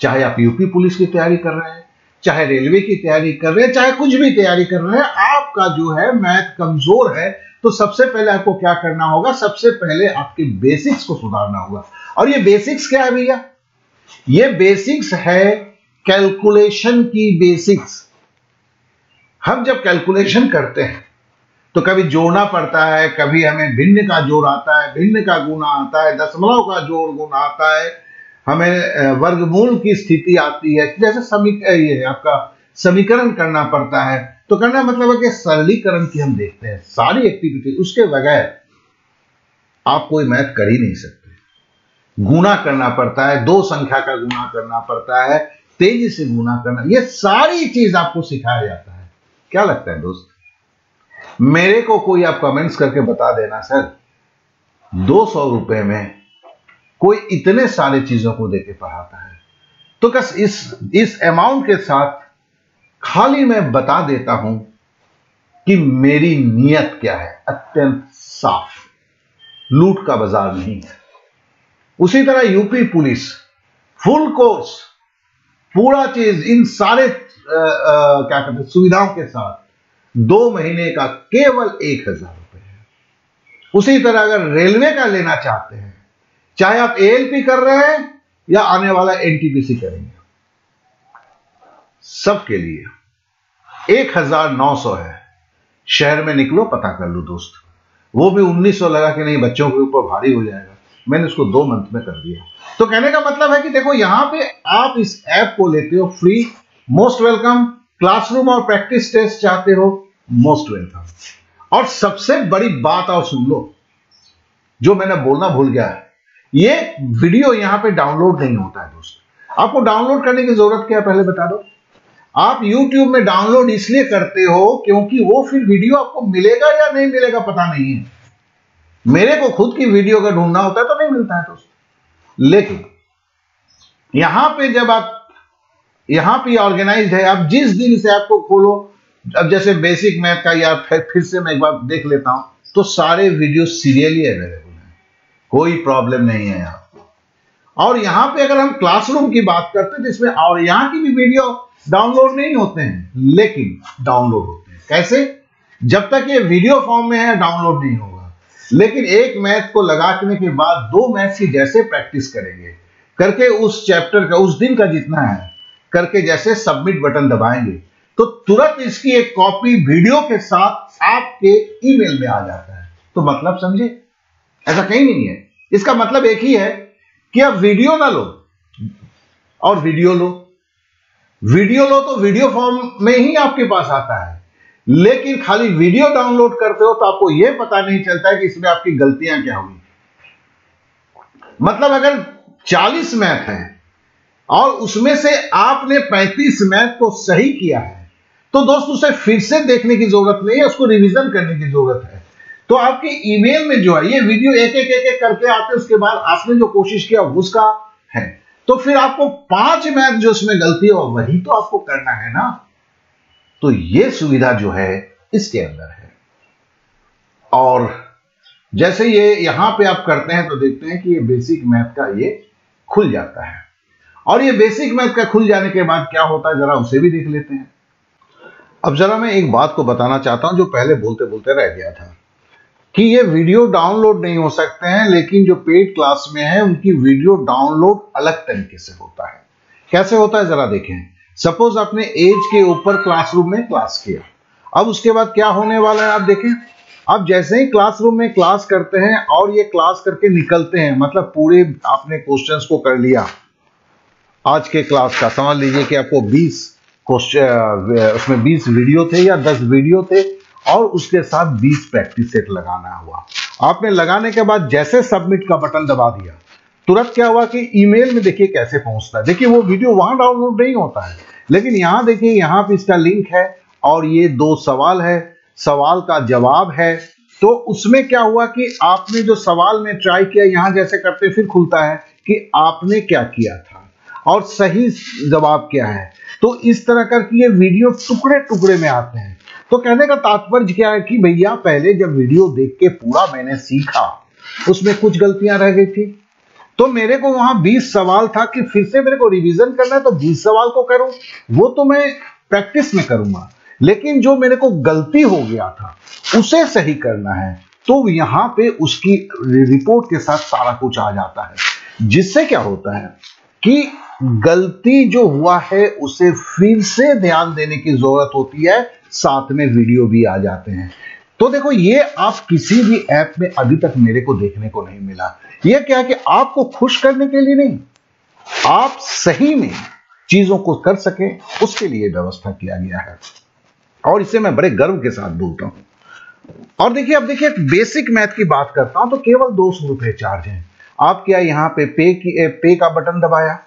चाहे आप यूपी पुलिस की तैयारी कर रहे हैं, चाहे रेलवे की तैयारी कर रहे हैं, चाहे कुछ भी तैयारी कर रहे हैं आपका जो है मैथ कमज़ोर है तो सबसे पहले आपको क्या करना होगा? सबसे पहले आपके बेसिक्स को सुधारना होगा। और ये बेसिक्स क्या है भैया? ये बेसिक्स है कैलकुलेशन की बेसिक्स हम जब कैलकुलेशन करते हैं तो कभी जोड़ना पड़ता है, कभी हमें भिन्न का जोड़ आता है, भिन्न का गुना आता है, दशमलव का जोड़ गुना आता है, हमें वर्गमूल की स्थिति आती है। जैसे समीक ये आपका समीकरण करना पड़ता है। तो करना मतलब है कि सरलीकरण की हम देखते हैं, सारी एक्टिविटी उसके बगैर आप कोई मैथ कर ही नहीं सकते। गुना करना पड़ता है, दो संख्या का गुना करना पड़ता है, तेज़ी से गुना करना, ये सारी चीज़ आपको सिखाया जाता है। क्या लगता है दोस्त? मेरे को कोई आप कमेंट्स करके बता देना, सर। दो सौ रुपए में कोई इतने सारे चीज़ों को देके पढ़ाता है। तो कस इस इस अमाउंट के साथ खाली मैं बता देता हूँ कि मेरी नीयत क्या है। अत्यंत साफ़। लूट का बाज़ार नहीं है। उसी तरह यूपी पुलिस फुल कोर्स पूरा चीज़ इन सारे आ, आ, क्या कहते हैं सुविधाओं के साथ दो महीने का केवल एक हज़ार रुपए है। उसी तरह अगर रेलवे का लेना चाहते हैं चाहे आप एएलपी कर रहे हैं या आने वाला एनटीपीसी करेंगे। सबके लिए। एक हज़ार नौ सौ है। शहर में निकलो, पता कर लो दोस्त। वो भी उन्नीस सौ लगा के नहीं, बच्चों के ऊपर भारी हो जाएगा। मैंने उसको दो मंथ में कर दिया। तो कहने का मतलब है कि देखो, यहाँ पे आप इस ऐप को लेते हो फ्री मोस्ट वेलकम क्लासरूम और प्रैक्टिस टेस्ट चाहते हो मोस्ट वेलकम और सबसे बड़ी बात और सुन लो, जो मैंने बोलना भूल गया है, ये वीडियो यहाँ पे डाउनलोड नहीं होता है दोस्त। आपको डाउनलोड करने की ज़रूरत क्या है? पहले बता दो। आप YouTube में डाउनलोड इसलिए करते हो क्योंकि वो फिर वीडियो आपको मिलेगा या नहीं मिलेगा पता नहीं है। मेरे को खुद की वीडियो अगर ढूंढना होता है तो नहीं मिलता है दोस्त लेकिन यहाँ पे जब आप यहाँ पे ऑर्गेनाइज है आप जिस दिन से आपको खोलो अब जैसे बेसिक मैथ का या फिर, फिर से मैं एक बार देख लेता हूँ तो सारे वीडियो सीरियली अवेलेबल है। कोई प्रॉब्लम नहीं है यहाँ। और यहाँ पे अगर हम क्लासरूम की बात करते हैं जिसमें और यहाँ की भी वीडियो डाउनलोड नहीं होते हैं, लेकिन डाउनलोड होते हैं। कैसे? जब तक ये वीडियो फॉर्म में है, डाउनलोड नहीं होगा। लेकिन एक मैथ को लगाने के बाद दो मैथ की जैसे प्रैक्टिस करेंगे। करके उस चैप्टर का, उस दिन का जितना है, करके जैसे सबमिट बटन दबाएँगे तो तुरंत इसकी एक कॉपी वीडियो के साथ आपके ईमेल में आ जाता है। तो मतलब समझे? ऐसा कहीं नहीं है। इसका मतलब एक ही है कि आप वीडियो ना लो, और वीडियो लो। वीडियो लो तो वीडियो फॉर्म में ही आपके पास आता है। लेकिन खाली वीडियो डाउनलोड करते हो तो आपको यह पता नहीं चलता है कि इसमें आपकी गलतियाँ क्या हुई। मतलब अगर 40 मैथ है और उसमें से आपने 35 मैथ को सही किया है तो दोस्त उसे फिर से देखने की ज़रूरत नहीं है, उसको रिवीजन करने की ज़रूरत है। तो आपके ईमेल में जो है, ये वीडियो एक एक एक एक करके आते उसके बाद आपने जो कोशिश किया, उसका है। तो फिर आपको पाँच मैथ जो उसमें गलती हो वही तो आपको करना है ना। तो ये सुविधा जो है, इसके अंदर है। और जैसे ये यहाँ पे आप करते हैं तो देखते हैं कि ये बेसिक मैथ का ये खुल जाता है। और ये बेसिक मैथ का खुल जाने के बाद क्या होता है, जरा उसे भी देख लेते हैं। अब जरा मैं एक बात को बताना चाहता हूँ, जो पहले बोलते बोलते रह गया था। कि ये वीडियो डाउनलोड नहीं हो सकते हैं, लेकिन जो पेड क्लास में है, उनकी वीडियो डाउनलोड अलग तरीके से होता है। कैसे होता है, जरा देखें। सपोज़ आपने एज के ऊपर क्लासरूम में क्लास किया। अब उसके बाद क्या होने वाला है, आप देखें। अब जैसे ही क्लासरूम में क्लास करते हैं और ये क्लास करके निकलते हैं मतलब पूरे आपने क्वेश्चंस को कर लिया। आज के क्लास का, समझ लीजिए कि आपको 20 क्वेश्चन उसमें 20 वीडियो थे या 10 वीडियो थे और उसके साथ 20 प्रैक्टिस सेट लगाना हुआ। आपने लगाने के बाद जैसे सबमिट का बटन दबा दिया, तुरंत क्या हुआ कि ईमेल में देखिए कैसे पहुँचता है। देखिए वो वीडियो वहाँ डाउनलोड नहीं होता है, लेकिन यहाँ देखिए, यहाँ पे इसका लिंक है और ये दो सवाल है, सवाल का जवाब है। तो उसमें क्या हुआ कि आपने जो सवाल में ट्राई किया, यहाँ जैसे करते फिर खुलता है कि आपने क्या किया था और सही जवाब क्या है। तो इस तरह करके ये वीडियो टुकड़े टुकड़े में आते हैं। तो कहने का तात्पर्य क्या है कि भैया, पहले जब वीडियो देख के पूरा मैंने सीखा, उसमें कुछ गलतियाँ रह गई थी। तो मेरे को वहाँ 20 सवाल था कि फिर से मेरे को रिवीजन करना है तो 20 सवाल को करूँ। वो तो मैं प्रैक्टिस में करूँगा। लेकिन जो मेरे को गलती हो गया था, उसे सही करना है तो यहाँ पे उसकी रिपोर्ट के साथ सारा कुछ आ जाता है। जिससे क्या होता है कि गलती जो हुआ है, उसे फिर से ध्यान देने की ज़रूरत होती है साथ में वीडियो भी आ जाते हैं। तो देखो, ये आप किसी भी ऐप में अभी तक मेरे को देखने को नहीं मिला। ये क्या कि आपको खुश करने के लिए नहीं, आप सही में चीज़ों को कर सके, उसके लिए व्यवस्था किया गया है। और इसे मैं बड़े गर्व के साथ बोलता हूँ। और देखिए, अब देखिए बेसिक मैथ की बात करता हूँ तो केवल दो सौ रुपए चार्ज है। आप क्या यहाँ पे पे की पे का बटन दबाया?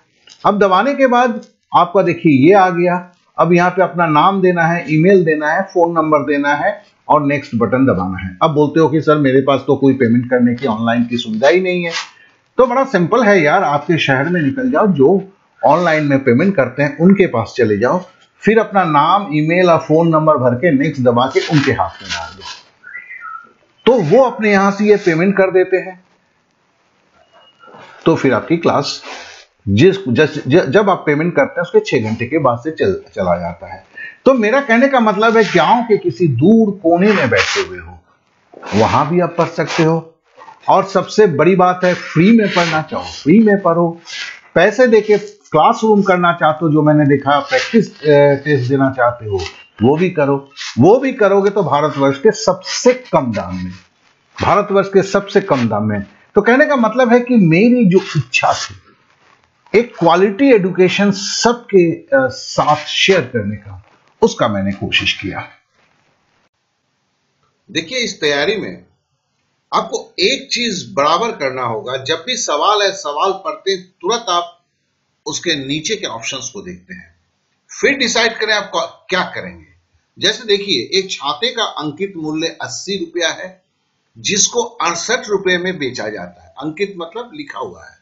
अब दबाने के बाद आपका देखिए, ये आ गया। अब यहाँ पे अपना नाम देना है ईमेल देना है फ़ोन नंबर देना है और नेक्स्ट बटन दबाना है। अब बोलते हो कि, सर, मेरे पास तो कोई पेमेंट करने की ऑनलाइन की सुविधा ही नहीं है। तो बड़ा सिंपल है यार, आपके शहर में निकल जाओ, जो ऑनलाइन में पेमेंट करते हैं, उनके पास चले जाओ, फिर अपना नाम ईमेल और फ़ोन नंबर भर के नेक्स्ट दबा के उनके हाथ में डाल दो। तो वो अपने यहाँ से ये पेमेंट कर देते हैं। तो फिर आपकी क्लास जिस जस, ज, जब आप पेमेंट करते हैं उसके छह घंटे के बाद से चल चला जाता है। तो मेरा कहने का मतलब है गाँव के किसी दूर कोने में बैठे हुए हो वहाँ भी आप पढ़ सकते हो। और सबसे बड़ी बात है फ्री में पढ़ना चाहो फ्री में पढ़ो। पैसे देके क्लासरूम करना चाहते हो जो मैंने देखा प्रैक्टिस टेस्ट देना चाहते हो वो भी करो। वो भी करोगे तो भारतवर्ष के सबसे कम दाम में भारतवर्ष के सबसे कम दाम में। तो कहने का मतलब है कि मेरी जो इच्छा थी एक क्वालिटी एडुकेशन सबके साथ शेयर करने का, उसका मैंने कोशिश किया। देखिए, इस तैयारी में आपको एक चीज़ बराबर करना होगा। जब भी सवाल है, सवाल पढ़ते तुरंत आप उसके नीचे के ऑप्शंस को देखते हैं। फिर डिसाइड करें आप क्या करेंगे। जैसे देखिए, एक छाते का अंकित मूल्य अस्सी रुपया है, जिसको अड़सठ रुपए में बेचा जाता है। अंकित मतलब लिखा हुआ है।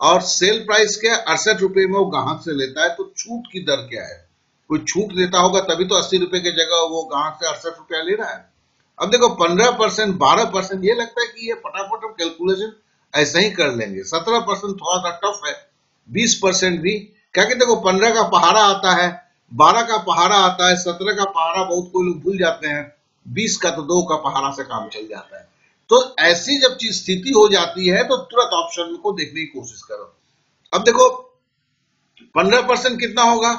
और सेल प्राइस क्या अड़सठ रुपए में वो ग्राहक से लेता है तो छूट की दर क्या है? कोई छूट देता होगा तभी तो अस्सी रुपए की जगह वो ग्राहक से अड़सठ रुपया ले रहा है। अब देखो, पंद्रह परसेंट, बारह परसेंट ये लगता है कि ये फटाफट हम कैलकुलेशन ऐसे ही कर लेंगे। सत्रह परसेंट थोड़ा सा टफ है, बीस परसेंट भी। क्या कहते देखो, पंद्रह का पहाड़ा आता है, बारह का पहाड़ा आता है, सत्रह का पहाड़ा बहुत कोई लोग भूल जाते हैं, बीस का तो दो का पहाड़ा से काम चल जाता है। तो ऐसी जब चीज़ स्थिति हो जाती है तो तुरंत ऑप्शन को देखने की कोशिश करो। अब देखो, पंद्रह परसेंट कितना होगा?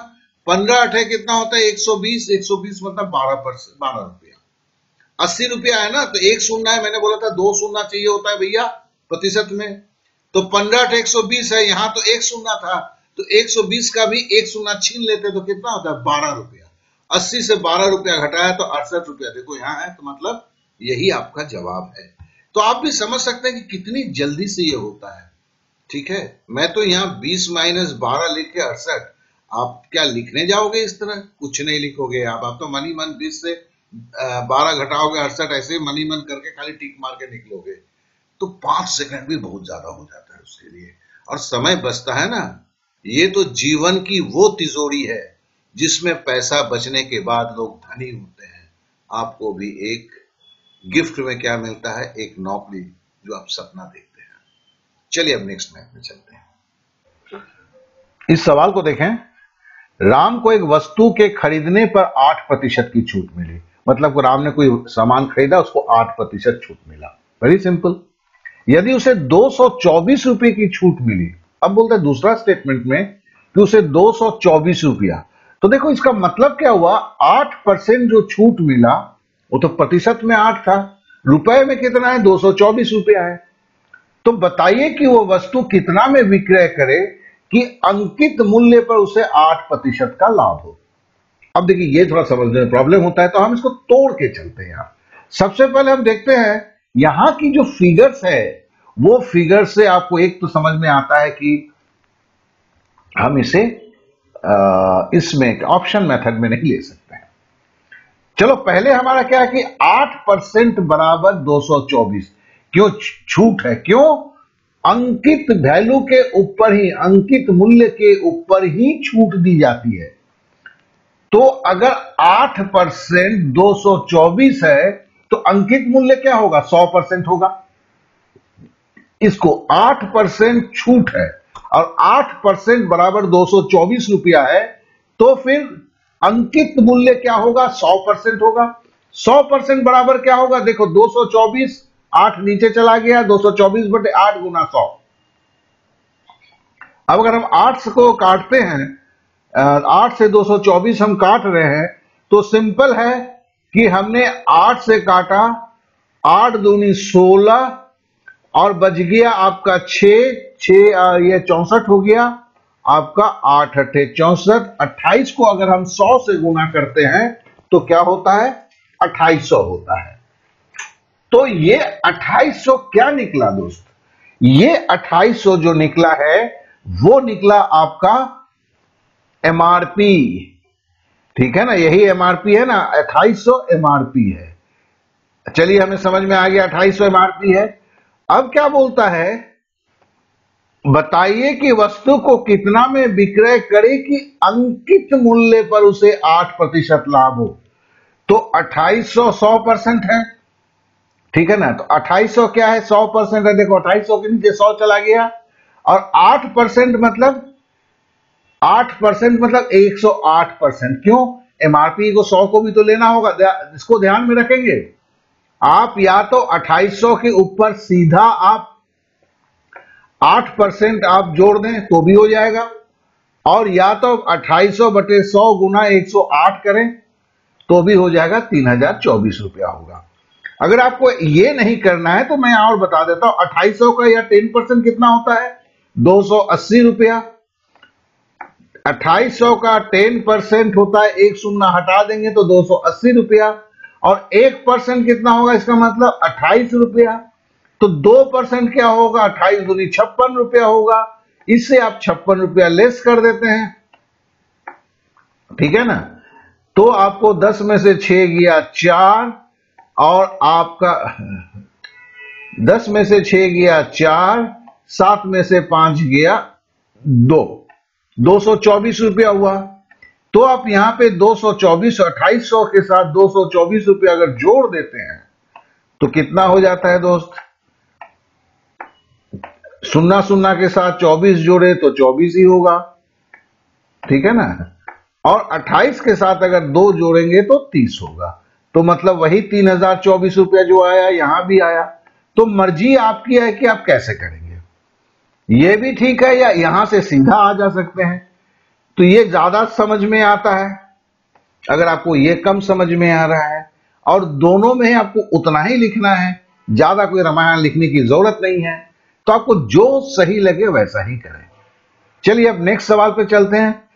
पंद्रह अठे कितना होता है? एक सौ बीस, एक सौ बीस मतलब बारह परसेंट, बारह रुपया। अस्सी रुपया है ना तो एक सुनना है, मैंने बोला था दो सुनना चाहिए होता है भैया, प्रतिशत में। तो पंद्रह अठे एक सौ बीस है, यहाँ तो एक सुनना था तो एक सौ बीस का भी एक सुनना छीन लेते तो कितना होता है? बारह रुपया। अस्सी से बारह रुपया घटाया तो अड़सठ रुपया। देखो यहाँ है तो मतलब यही आपका जवाब है। तो आप भी समझ सकते हैं कि कितनी जल्दी से ये होता है। ठीक है? मैं तो यहाँ बीस माइनस बारह लिख के अड़सठ, आप क्या लिखने जाओगे इस तरह? कुछ नहीं लिखोगे आप। आप तो मनी मन बीस से बारह घटाओगे, अड़सठ, ऐसे मनी मन करके खाली टिक मार के निकलोगे। तो पाँच सेकंड भी बहुत ज़्यादा हो जाता है उसके लिए। और समय बचता है ना। ये तो जीवन की वो तिजोरी है जिसमें पैसा बचने के बाद लोग धनी होते हैं। आपको भी एक गिफ्ट में क्या मिलता है? एक नौकरी जो आप सपना देखते हैं। चलिए अब नेक्स्ट मैथ में चलते हैं। इस सवाल को देखें। राम को एक वस्तु के खरीदने पर आठ प्रतिशत की छूट मिली। मतलब को राम ने कोई सामान खरीदा, उसको आठ प्रतिशत छूट मिला। वेरी सिंपल यदि उसे दो रुपए की छूट मिली, अब बोलते हैं दूसरा स्टेटमेंट में कि उसे दो रुपया। तो देखो, इसका मतलब क्या हुआ? आठ परसेंट जो छूट मिला वो तो प्रतिशत में आठ था। रुपए में कितना है? दो सौ चौबीस रुपया है। तो बताइए कि वो वस्तु कितना में विक्रय करे कि अंकित मूल्य पर उसे आठ प्रतिशत का लाभ हो। अब देखिए, ये थोड़ा समझने में प्रॉब्लम होता है तो हम इसको तोड़ के चलते हैं यहाँ। सबसे पहले हम देखते हैं, यहाँ की जो फिगर्स है, वो फिगर से आपको एक तो समझ में आता है कि हम इसे इसमें ऑप्शन मेथड में नहीं ले सकते। चलो, पहले हमारा क्या है कि 8 परसेंट बराबर 224 क्यों? छूट है। क्यों? अंकित वैल्यू के ऊपर ही, अंकित मूल्य के ऊपर ही छूट दी जाती है। तो अगर 8 परसेंट दो है तो अंकित मूल्य क्या होगा? 100 परसेंट होगा। इसको 8 परसेंट छूट है। और 8 परसेंट बराबर दो सौ चौबीस रुपया है तो फिर अंकित मूल्य क्या होगा? 100 परसेंट होगा। 100 परसेंट बराबर क्या होगा? देखो 224 8 नीचे चला गया 224 बटे आठ गुना सौ। अब अगर हम 8 को काटते हैं आठ से 224 हम काट रहे हैं तो सिंपल है कि हमने आठ से काटा, आठ दूनी सोलह, और बच गया आपका छ ये चौसठ हो गया। आपका आठ अट्ठे चौसठ, अट्ठाईस को अगर हम सौ से गुना करते हैं तो क्या होता है? अट्ठाईस सौ होता है। तो ये अट्ठाईस सौ क्या निकला दोस्त? ये अट्ठाईस सौ जो निकला है, वो निकला आपका एमआरपी ठीक है ना? यही एमआरपी है ना? अट्ठाईस सौ एमआरपी है। चलिए, हमें समझ में आ गया, अट्ठाईस सौ एमआरपी है। अब क्या बोलता है? बताइए कि वस्तु को कितना में विक्रय करे कि अंकित मूल्य पर उसे आठ प्रतिशत लाभ हो। तो अट्ठाईस सौ सौ परसेंट है। ठीक है ना? तो अट्ठाईस सौ क्या है? सौ परसेंट है। देखो, अट्ठाईस सौ के नीचे सौ चला गया। और आठ परसेंट मतलब आठ परसेंट मतलब एक सौ आठ परसेंट। क्यों? एमआरपी को सौ को भी तो लेना होगा। इसको ध्यान में रखेंगे। आप या तो 2800 के ऊपर सीधा आप 8 परसेंट आप जोड़ दें तो भी हो जाएगा। और या तो 2800 बटे 100 गुना 108 करें तो भी हो जाएगा तीन हज़ार चौबीस रुपया होगा। अगर आपको ये नहीं करना है तो मैं और बता देता हूँ 2800 का या 10 परसेंट कितना होता है? दो सौ अस्सी रुपया। अट्ठाईस सौ का टेन परसेंट होता है, एक शून्य हटा देंगे तो दो सौ अस्सी रुपया। और एक परसेंट कितना होगा इसका मतलब? अट्ठाईस रुपया। तो दो परसेंट क्या होगा? अट्ठाईस दूनी छप्पन रुपया होगा। इससे आप छप्पन रुपया लेस कर देते हैं। ठीक है ना? तो आपको दस में से छह गया चार, और आपका दस में से छह गया चार, सात में से पाँच गया दो। दो सौ चौबीस रुपया हुआ। तो आप यहाँ पे दो सौ चौबीस, अट्ठाईस सौ के साथ दो सौ चौबीस रुपया अगर जोड़ देते हैं तो कितना हो जाता है दोस्त? सुन्ना सुन्ना के साथ चौबीस जोड़े तो चौबीस ही होगा। ठीक है ना? और अट्ठाईस के साथ अगर दो जोड़ेंगे तो तीस होगा। तो मतलब वही तीन हज़ार चौबीस रुपया जो आया, यहाँ भी आया। तो मर्ज़ी आपकी है कि आप कैसे करेंगे। ये भी ठीक है या यहाँ से सीधा आ जा सकते हैं। तो ये ज़्यादा समझ में आता है। अगर आपको ये कम समझ में आ रहा है, और दोनों में आपको उतना ही लिखना है। ज़्यादा कोई रामायण लिखने की ज़रूरत नहीं है। तो आपको जो सही लगे वैसा ही करें। चलिए अब नेक्स्ट सवाल पे चलते हैं।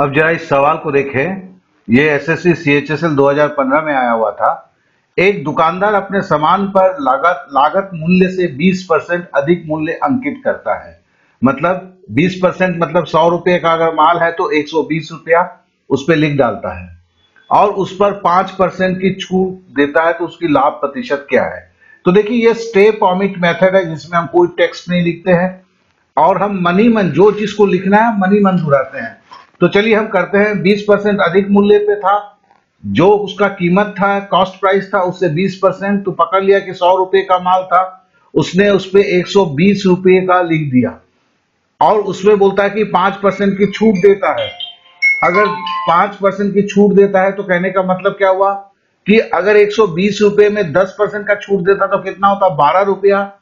अब जरा इस सवाल को देखें। ये एसएससी सीएचएसएल 2015 में आया हुआ था। एक दुकानदार अपने सामान पर लागत लागत मूल्य से 20 परसेंट अधिक मूल्य अंकित करता है। मतलब 20 परसेंट मतलब सौ रुपए का अगर माल है तो 120 रुपया उस पर लिख डालता है। और उस पर पाँच परसेंट की छूट देता है तो उसकी लाभ प्रतिशत क्या है? तो देखिए, ये स्टेप ऑमिट मेथड है, जिसमें हम कोई टेक्स्ट नहीं लिखते हैं। और हम मनी मन जो चीज़ को लिखना है मनी मन घुराते हैं। तो चलिए, हम करते हैं 20 परसेंट अधिक मूल्य पे था, जो उसका कीमत था कॉस्ट प्राइस था, उससे 20 परसेंट तो पकड़ लिया कि सौ रुपए का माल था, उसने उस पर एक रुपए का लिख दिया। और उसमें बोलता है कि पाँच परसेंट की छूट देता है। अगर पाँच परसेंट की छूट देता है तो कहने का मतलब क्या हुआ? कि अगर एक रुपए में दस परसेंट का छूट देता तो कितना होता? बारह रुपया।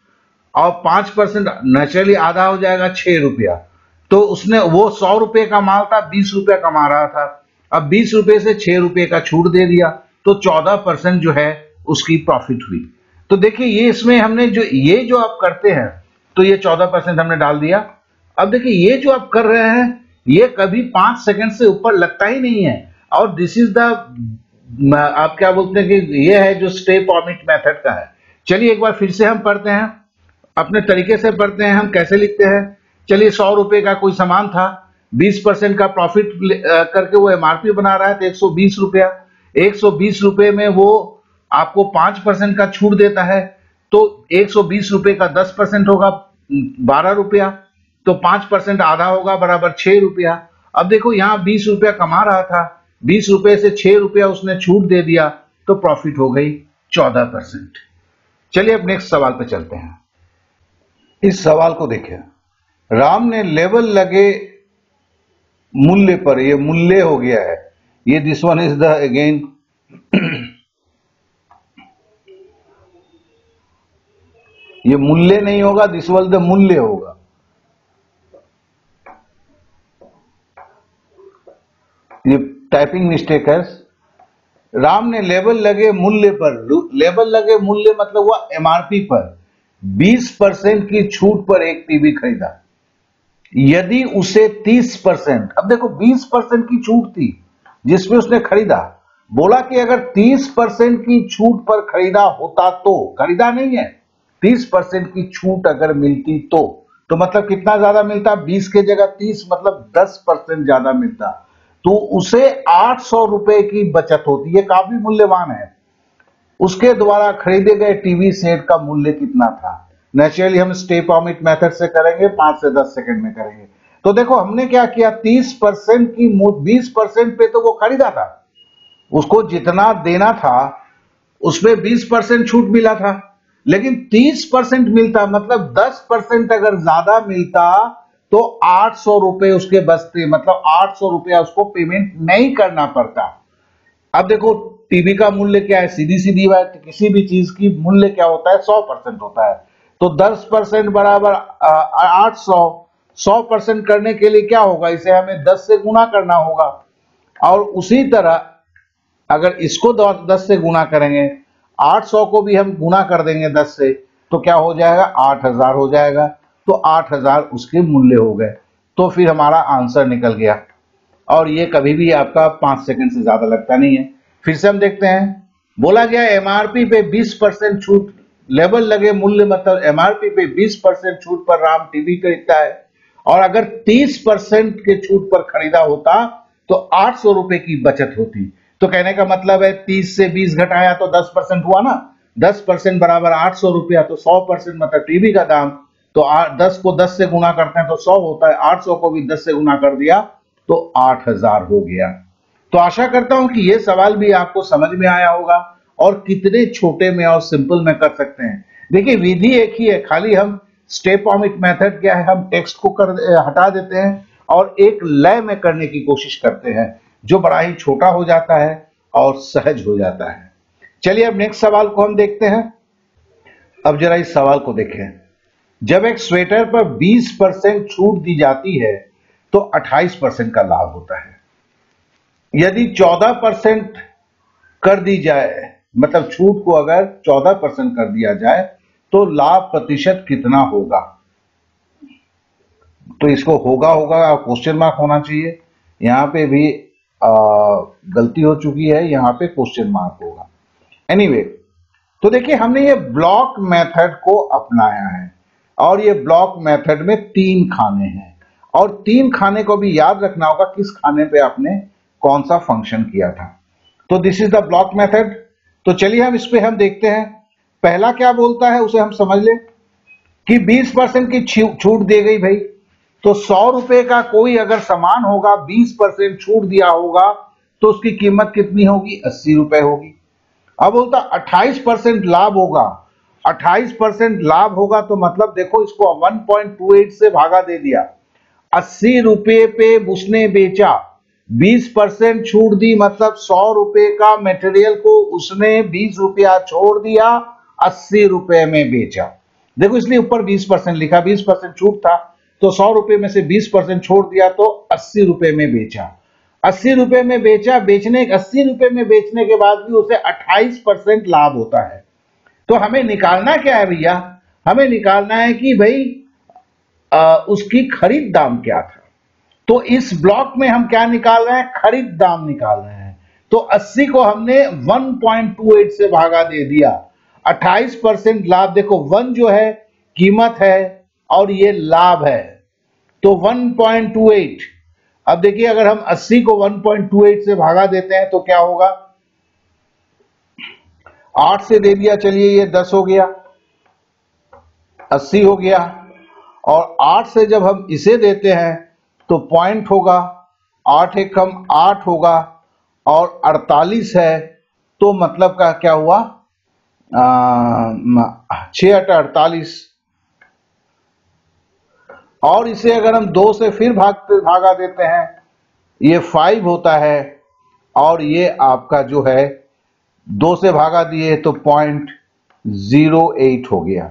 और पाँच परसेंट नेचुरली आधा हो जाएगा, छह रुपया। तो उसने वो सौ रुपए का माल था, बीस रुपया कमा रहा था। अब बीस रुपए से छह रुपए का छूट दे दिया तो चौदह परसेंट जो है, उसकी प्रॉफिट हुई। तो देखिए, ये इसमें हमने जो, ये जो आप करते हैं तो ये चौदह परसेंट हमने डाल दिया। अब देखिए, ये जो आप कर रहे हैं, ये कभी पाँच सेकंड से ऊपर लगता ही नहीं है। और दिस इज़ द आप क्या बोलते हैं कि ये है जो स्टेप ऑमिट मेथड का है? चलिए एक बार फिर से हम पढ़ते हैं। अपने तरीके से पढ़ते हैं, हम कैसे लिखते हैं। चलिए सौ रुपए का कोई सामान था, बीस परसेंट का प्रॉफिट करके वो एमआरपी बना रहा है तो एक सौ बीस रुपया। एक सौ बीस रुपए में वो आपको पाँच परसेंट का छूट देता है तो एक सौ बीस रुपए का दस परसेंट होगा, बारह रुपया। तो पाँच परसेंट आधा होगा, बराबर छह रुपया। अब देखो, यहाँ बीस रुपया कमा रहा था। बीस रुपए से छह रुपया उसने छूट दे दिया तो प्रॉफिट हो गई चौदह परसेंट चलिए अब नेक्स्ट सवाल पे चलते हैं। इस सवाल को देखिए। राम ने लेवल लगे मूल्य पर, ये मूल्य हो गया है। ये this one is the again ये मूल्य नहीं होगा दिस वॉज़ द मूल्य होगा ये टाइपिंग मिस्टेक है। राम ने लेबल लगे मूल्य पर। लेबल लगे मूल्य मतलब हुआ एमआरपी पर। 20 परसेंट की छूट पर एक टीवी खरीदा। यदि उसे 30 परसेंट, अब देखो 20 परसेंट की छूट थी, जिसमें उसने खरीदा। बोला कि अगर 30 परसेंट की छूट पर खरीदा होता तो खरीदा नहीं है। 30 परसेंट की छूट अगर मिलती तो तो मतलब कितना ज़्यादा मिलता? 20 के जगह 30 मतलब 10 परसेंट ज़्यादा मिलता। तो उसे 800 रुपए की बचत होती है। काफ़ी मूल्यवान है। उसके द्वारा खरीदे गए टीवी सेट का मूल्य कितना था? नेचुरली हम स्टेप ऑमिट मेथड से करेंगे, पाँच से दस सेकंड में करेंगे। तो देखो, हमने क्या किया? तीस परसेंट की बीस परसेंट पे तो वो खरीदा था। उसको जितना देना था, उसमें बीस परसेंट छूट मिला था। लेकिन तीस परसेंट मिलता मतलब दस परसेंट अगर ज़्यादा मिलता तो आठ सौ रुपए उसके बचते मतलब आठ सौ रुपया उसको पेमेंट नहीं करना पड़ता। अब देखो टीवी का मूल्य क्या है? सीधी सीधी बात किसी भी चीज़ की मूल्य क्या होता है? सौ परसेंट होता है। तो दस परसेंट बराबर आठ सौ सौ परसेंट करने के लिए क्या होगा? इसे हमें दस से गुना करना होगा। और उसी तरह, अगर इसको दस से गुना करेंगे, आठ सौ को भी हम गुना कर देंगे दस से तो क्या हो जाएगा? आठ हज़ार हो जाएगा। तो आठ हज़ार उसके मूल्य हो गए। तो फिर हमारा आंसर निकल गया। और ये कभी भी आपका पाँच सेकंड से ज़्यादा लगता नहीं है। फिर से हम देखते हैं। बोला गया एमआरपी पे 20 परसेंट छूट लेवल लगे मूल्य मतलब एमआरपी पे 20 परसेंट छूट पर राम टीवी खरीदता है। और अगर 30 परसेंट के छूट पर खरीदा होता तो आठ सौ रुपए की बचत होती। तो कहने का मतलब है 30 से 20 घटाया तो 10 परसेंट हुआ ना। 10 परसेंट बराबर आठ सौ रुपया तो 100 परसेंट मतलब टीवी का दाम। तो दस को 10 से गुना करते हैं तो सौ होता है 800 को भी 10 से गुना कर दिया तो आठ हज़ार हो गया। तो आशा करता हूँ कि यह सवाल भी आपको समझ में आया होगा और कितने छोटे में और सिंपल में कर सकते हैं। देखिए, विधि एक ही है, खाली हम स्टेप ऑमिट मेथड क्या है, हम टेक्स्ट को कर हटा देते हैं और एक लय में करने की कोशिश करते हैं, जो बड़ा ही छोटा हो जाता है और सहज हो जाता है। चलिए, अब नेक्स्ट सवाल को हम देखते हैं। अब जरा इस सवाल को देखें। जब एक स्वेटर पर 20 परसेंट छूट दी जाती है तो 28 परसेंट का लाभ होता है। यदि 14 परसेंट कर दी जाए मतलब छूट को अगर 14 परसेंट कर दिया जाए तो लाभ प्रतिशत कितना होगा? तो इसको होगा होगा क्वेश्चन मार्क होना चाहिए। यहाँ पे भी आ, गलती हो चुकी है यहाँ पे क्वेश्चन मार्क होगा। एनीवे anyway, तो देखिए हमने ये ब्लॉक मेथड को अपनाया है। और ये ब्लॉक मेथड में तीन खाने हैं। और तीन खाने को भी याद रखना होगा किस खाने पे आपने कौन सा फ़ंक्शन किया था। तो this is the block method तो चलिए हम इस पर हम देखते हैं। पहला क्या बोलता है उसे हम समझ लें कि 20 परसेंट की छूट दी गई भाई। तो सौ रुपए का कोई अगर सामान होगा 20 परसेंट छूट दिया होगा तो उसकी कीमत कितनी होगी? अस्सी रुपए होगी। अब बोलता 28 परसेंट लाभ होगा। 28 परसेंट लाभ होगा तो मतलब देखो इसको 1.28 से भागा दे दिया। अस्सी रुपए पे उसने बेचा 20 परसेंट छूट दी मतलब 100 रुपए का मटेरियल को उसने 20 रुपया छोड़ दिया 80 रुपए में बेचा। देखो इसलिए ऊपर 20 परसेंट लिखा 20 परसेंट छूट था तो सौ रुपए में से 20 परसेंट छोड़ दिया तो 80 रुपए में बेचा। 80 रुपए में बेचा, बेचने 80 रुपए में बेचने के बाद भी उसे 28 परसेंट लाभ होता है। तो हमें निकालना क्या है भैया? हमें निकालना है कि भाई आ, उसकी खरीद दाम क्या था? तो इस ब्लॉक में हम क्या निकाल रहे हैं? खरीद दाम निकाल रहे हैं। तो 80 को हमने 1.28 से भागा दे दिया। 28 परसेंट लाभ देखो वन जो है कीमत है और ये लाभ है। तो 1.28 अब देखिए अगर हम 80 को 1.28 से भागा देते हैं तो क्या होगा? आठ से दे दिया, चलिए ये दस हो गया, अस्सी हो गया। और आठ से जब हम इसे देते हैं तो पॉइंट होगा, आठ एक कम आठ होगा, और अड़तालीस है तो मतलब का क्या हुआ? छ अठ अड़तालीस। और इसे अगर हम दो से फिर भागते भागा देते हैं, ये फाइव होता है, और ये आपका जो है दो से भागा दिए तो पॉइंट ज़ीरो एट हो गया।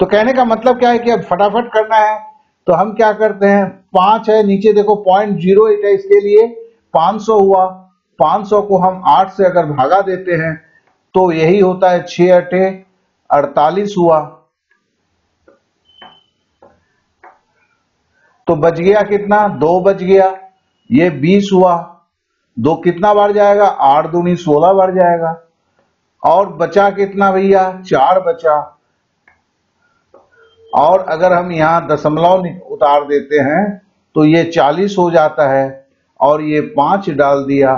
तो कहने का मतलब क्या है कि अब फटाफट करना है तो हम क्या करते हैं? पाँच है, नीचे देखो पॉइंट ज़ीरो एट है इसके लिए। पाँच सौ हुआ। पाँच सौ को हम आठ से अगर भागा देते हैं तो यही होता है छह अठे अड़तालीस हुआ। तो बच गया कितना? दो बच गया। ये बीस हुआ। दो कितना बार जाएगा? आठ दूनी सोलह बार जाएगा। और बचा कितना भैया? चार बचा। और अगर हम यहाँ दशमलव उतार देते हैं तो ये चालीस हो जाता है और ये पाँच डाल दिया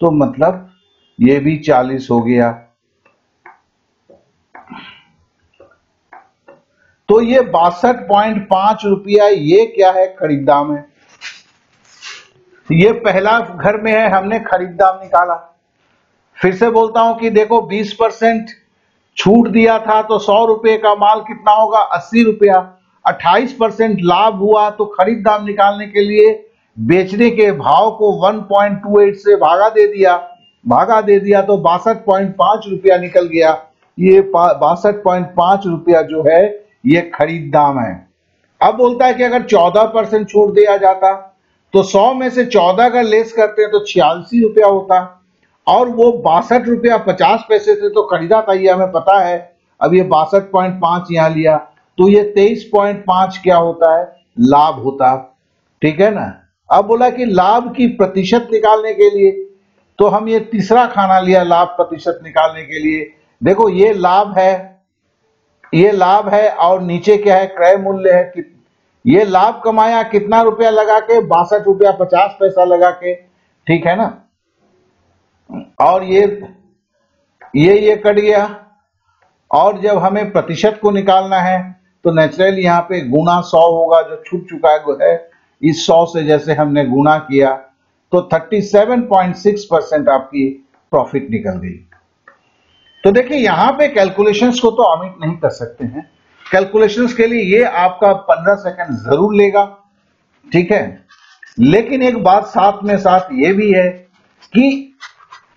तो मतलब ये भी चालीस हो गया। तो ये बासठ पॉइंट पाँच रुपया ये क्या है खरीदा है ये पहला घर में है, हमने खरीद दाम निकाला। फिर से बोलता हूँ कि देखो 20 परसेंट छूट दिया था तो सौ रुपए का माल कितना होगा? अस्सी रुपया। अट्ठाईस परसेंट लाभ हुआ तो खरीद दाम निकालने के लिए बेचने के भाव को 1.28 से भागा दे दिया। भागा दे दिया तो बासठ पॉइंट पाँच रुपया निकल गया। ये बासठ पॉइंट पाँच रुपया जो है, ये खरीद दाम है। अब बोलता है कि अगर 14 परसेंट छूट दिया जाता तो सौ में से चौदह का लेस करते हैं तो छियासी रुपया होता। और वो बासठ रुपया पचास पैसे से तो खरीदा था ये हमें पता है। अब ये बासठ पॉइंट पाँच यहाँ लिया। तो ये तेईस पॉइंट पाँच क्या होता है? लाभ होता। ठीक है ना? अब बोला कि लाभ की प्रतिशत निकालने के लिए। तो हम ये तीसरा खाना लिया लाभ प्रतिशत निकालने के लिए। देखो, ये लाभ है, ये लाभ है और नीचे क्या है? क्रय मूल्य है ये लाभ कमाया, कितना रुपया लगा के? बासठ रुपया, पचास पैसा लगा के। ठीक है ना? और ये ये ये कट गया। और जब हमें प्रतिशत को निकालना है तो नेचुरल यहाँ पे गुना सौ होगा, जो छूट चुका है इस सौ से जैसे हमने गुना किया तो 37.6 परसेंट आपकी प्रॉफिट निकल गई। तो देखिए, यहाँ पे कैलकुलेशंस को तो ऑमिट नहीं कर सकते हैं। कैलकुलेशंस के लिए ये आपका 15 सेकंड ज़रूर लेगा, ठीक है? लेकिन एक बात साथ में साथ ये भी है कि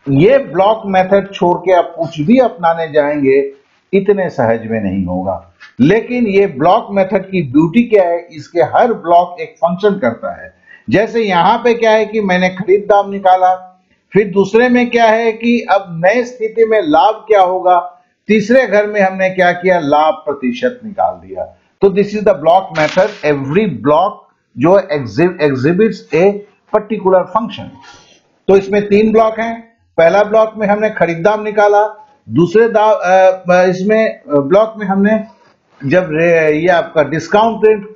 ये ब्लॉक मेथड छोड़ के आप कुछ भी अपनाने जाएँगे, इतने सहज में नहीं होगा। लेकिन ये ब्लॉक मेथड की ब्यूटी क्या है? इसके हर ब्लॉक एक फ़ंक्शन करता है। जैसे यहाँ पे क्या है कि मैंने खरीद दाम निकाला, फिर दूसरे में क्या है कि अब नए स्थिति में लाभ क्या होगा? तीसरे घर में हमने क्या किया? लाभ प्रतिशत निकाल दिया। तो this is the block method every block जो एग्जिबिट्स ए पर्टिकुलर फ़ंक्शन तो इसमें तीन ब्लॉक हैं। पहला ब्लॉक में हमने खरीदाम निकाला। दूसरे इसमें ब्लॉक में हमने जब ये आपका डिस्काउंट रेट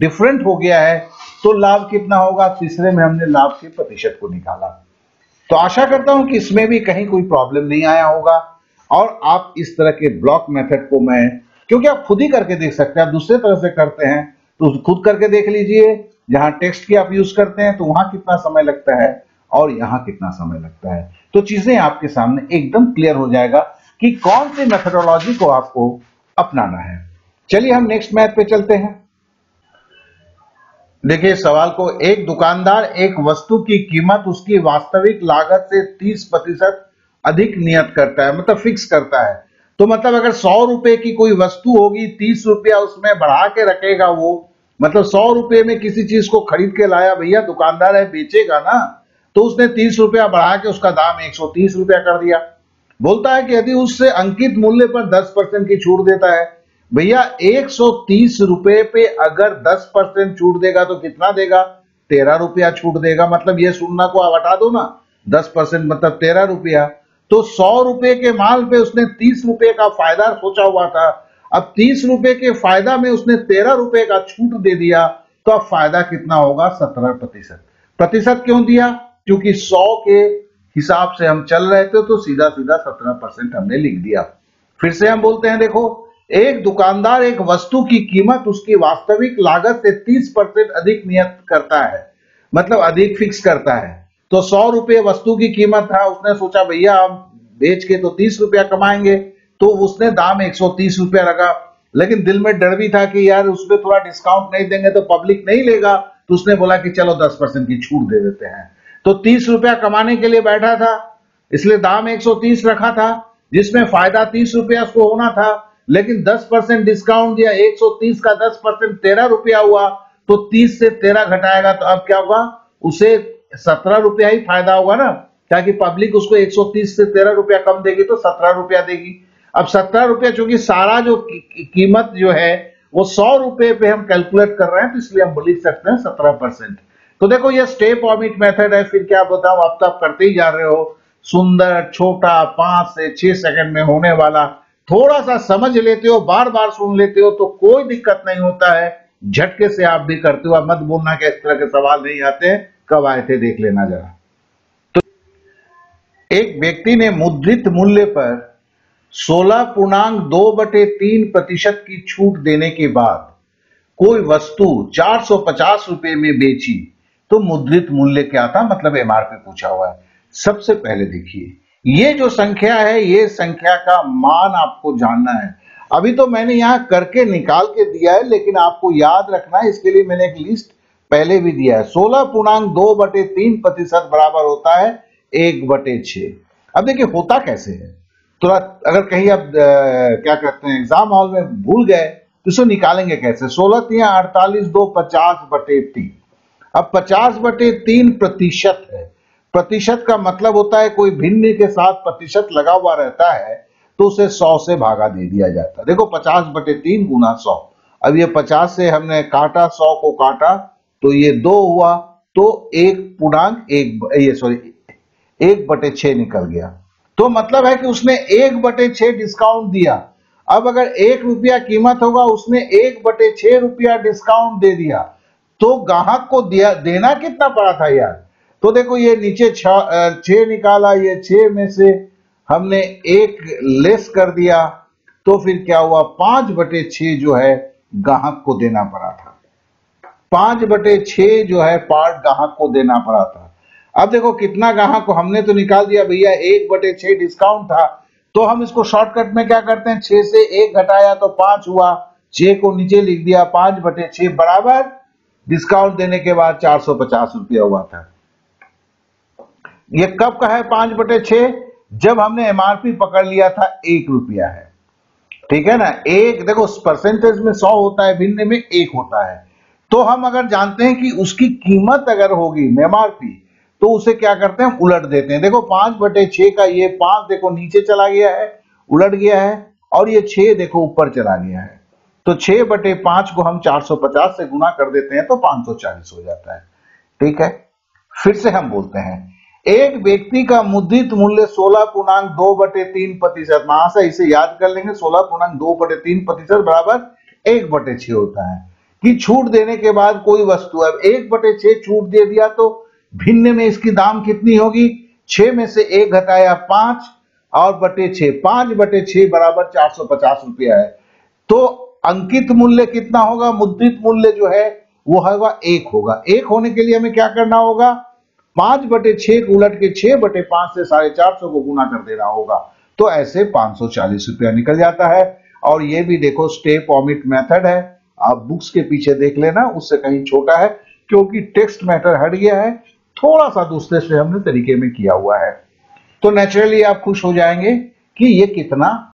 डिफरेंट हो गया है तो लाभ कितना होगा? तीसरे में हमने लाभ के प्रतिशत को निकाला। तो आशा करता हूँ कि इसमें भी कहीं कोई प्रॉब्लम नहीं आया होगा। और आप इस तरह के ब्लॉक मेथड को मैं, क्योंकि आप खुद ही करके देख सकते हैं, आप दूसरे तरह से करते हैं तो खुद करके देख लीजिए, जहाँ टेक्स्ट की आप यूज़ करते हैं तो वहाँ कितना समय लगता है और यहाँ कितना समय लगता है। तो चीज़ें आपके सामने एकदम क्लियर हो जाएगा कि कौन सी मेथडोलॉजी को आपको अपनाना है। चलिए हम नेक्स्ट मैथ पे चलते हैं। देखिए सवाल को एक दुकानदार एक वस्तु की कीमत उसकी वास्तविक लागत से 30 प्रतिशत अधिक नियत करता है मतलब फिक्स करता है। तो मतलब अगर सौ रुपए की कोई वस्तु होगी, तीस रुपया उसमें बढ़ा के रखेगा वो मतलब सौ रुपए में किसी चीज़ को खरीद के लाया, भैया दुकानदार है, बेचेगा ना तो उसने तीस रुपया बढ़ा के उसका दाम एक सौ तीस रुपया कर दिया। बोलता है कि यदि उससे अंकित मूल्य पर दस परसेंट की छूट देता है, भैया एक सौ तीस रुपए पे अगर दस परसेंट छूट देगा तो कितना देगा? तेरह रुपया छूट देगा। मतलब ये सुनना को हटा दो ना। दस परसेंट मतलब तेरह रुपया। तो सौ रुपए के माल पे उसने तीस रुपए का फ़ायदा सोचा हुआ था। अब तीस रुपए के फ़ायदा में उसने तेरह रुपए का छूट दे दिया तो अब फ़ायदा कितना होगा? सत्रह प्रतिशत। प्रतिशत क्यों दिया? क्योंकि सौ के हिसाब से हम चल रहे थे तो सीधा सीधा सत्रह परसेंट हमने लिख दिया। फिर से हम बोलते हैं, देखो, एक दुकानदार एक वस्तु की कीमत उसकी वास्तविक लागत से 30 परसेंट अधिक नियत करता है। मतलब अधिक फिक्स करता है। तो सौ रुपये वस्तु की कीमत था, उसने सोचा, भैया, हम बेच के तो तीस रुपया कमाएँगे। तो उसने दाम एक सौ तीस रुपया रखा। लेकिन दिल में डर भी था कि यार उसमें थोड़ा डिस्काउंट नहीं देंगे तो पब्लिक नहीं लेगा। तो उसने बोला कि चलो दस परसेंट की छूट दे देते हैं। तो तीस रुपया कमाने के लिए बैठा था, इसलिए दाम एक सौ तीस रखा था, जिसमें फ़ायदा तीस रुपया उसको होना था। लेकिन 10 परसेंट डिस्काउंट दिया 130 का 10 परसेंट तेरह रुपया हुआ तो 30 से तेरह घटाएगा। तो अब क्या होगा उसे सत्रह रुपया ही फ़ायदा होगा ना? ताकि पब्लिक उसको 130 से तेरह रुपया कम देगी तो सत्रह रुपया देगी। अब सत्रह रुपया चूँकि सारा जो कीमत जो है, वो सौ रुपए पे हम कैलकुलेट कर रहे हैं तो इसलिए हम लिख सकते हैं सत्रह परसेंट तो देखो, ये स्टेप ऑमिट मेथड है, फिर क्या बताओ अब तक करते ही जा रहे हो। सुंदर, छोटा, पाँच से छह सेकंड में होने वाला थोड़ा सा समझ लेते हो बार बार सुन लेते हो तो कोई दिक्कत नहीं होता है। झटके से आप भी करते हो मत बोलना कि इस तरह के सवाल नहीं आते कब आए थे देख लेना जरा। तो एक व्यक्ति ने मुद्रित मूल्य पर सोलह पूर्णांक दो बटे तीन प्रतिशत की छूट देने के बाद कोई वस्तु चार सौ पचास रुपए में बेची तो मुद्रित मूल्य क्या था? मतलब एमआरपी पूछा हुआ है। सबसे पहले देखिए, ये जो संख्या है, ये संख्या का मान आपको जानना है। अभी तो मैंने यहाँ करके निकाल के दिया है, लेकिन आपको याद रखना है, इसके लिए मैंने एक लिस्ट पहले भी दिया है। सोलह पूर्णांक दो बटे तीन प्रतिशत बराबर होता है एक बटे छ अब देखिए, होता कैसे है? तो अगर कहीं आप क्या कहते हैं, एग्ज़ाम हॉल में भूल गए तो इसे निकालेंगे कैसे? सोलह तीन अड़तालीस, दो पचास बटे तीन। अब पचास बटे तीन प्रतिशत है। प्रतिशत का मतलब होता है कोई भिन्न के साथ प्रतिशत लगा हुआ रहता है तो उसे सौ से भागा दे दिया जाता है। देखो, पचास बटे तीन गुना सौ। अब ये पचास से हमने काटा, सौ को काटा तो ये दो हुआ तो एक पूर्णांक, एक ये सॉरी एक बटे छ निकल गया। तो मतलब है कि उसने एक बटे छ डिस्काउंट दिया। अब अगर एक रुपया कीमत होगा, उसने एक बटे छ रुपया डिस्काउंट दे दिया। तो ग्राहक को दिया, देना कितना पड़ा था यार? तो देखो ये नीचे छ निकाला, ये छ में से हमने एक लेस कर दिया। तो फिर क्या हुआ? पाँच बटे छ जो है ग्राहक को देना पड़ा था। पाँच बटे छ जो है पार्ट ग्राहक को देना पड़ा था। अब देखो कितना ग्राहक को हमने तो निकाल दिया, भैया एक बटे छ डिस्काउंट था। तो हम इसको शॉर्टकट में क्या करते हैं? छह से एक घटाया तो पाँच हुआ। छ को नीचे लिख दिया, पाँच बटे छ बराबर। डिस्काउंट देने के बाद चार सौ पचास रुपया हुआ था। ये कब का है पाँच बटे छ जब हमने एमआरपी पकड़ लिया था, एक रुपया है। ठीक है ना? एक, देखो परसेंटेज में सौ होता है, भिन्न में एक होता है। तो हम अगर जानते हैं कि उसकी कीमत अगर होगी एमआरपी तो उसे क्या करते हैं? उलट देते हैं। देखो, पाँच बटे छ का ये पाँच देखो, नीचे चला गया है, उलट गया है, और ये छह देखो, ऊपर चला गया है। तो छह बटे पाँच को हम 450 से गुना कर देते हैं तो 540 हो जाता है। ठीक है? फिर से हम बोलते हैं, एक व्यक्ति का मुद्रित मूल्य सोलह पूर्णांक दो बटे तीन प्रतिशत से इसे याद कर लेंगे, सोलह पूर्णांक दो बटे तीन प्रतिशत बराबर एक बटे छ होता है। कि छूट देने के बाद कोई वस्तु। अब एक बटे छ छूट दे दिया तो भिन्न में इसकी दाम कितनी होगी? छ में से एक घटाया पाँच और बटे छ पाँच बटे छ बराबर चार सौ पचास रुपया है। तो अंकित मूल्य कितना होगा? मुद्रित मूल्य जो है, वो होगा एक होगा। एक होने के लिए हमें क्या करना होगा? पाँच बटे छह उलट के छह बटे पाँच से साढ़े चार सौ को गुना कर देना होगा। तो ऐसे पाँच सौ चालीस रुपया निकल जाता है। और ये भी देखो स्टेप ऑमिट मेथड है। आप बुक्स के पीछे देख लेना, उससे कहीं छोटा है, क्योंकि टेक्स्ट मैटर हट गया है थोड़ा सा दूसरे से हमने तरीके में किया हुआ है। तो नेचुरली आप खुश हो जाएँगे कि ये कितना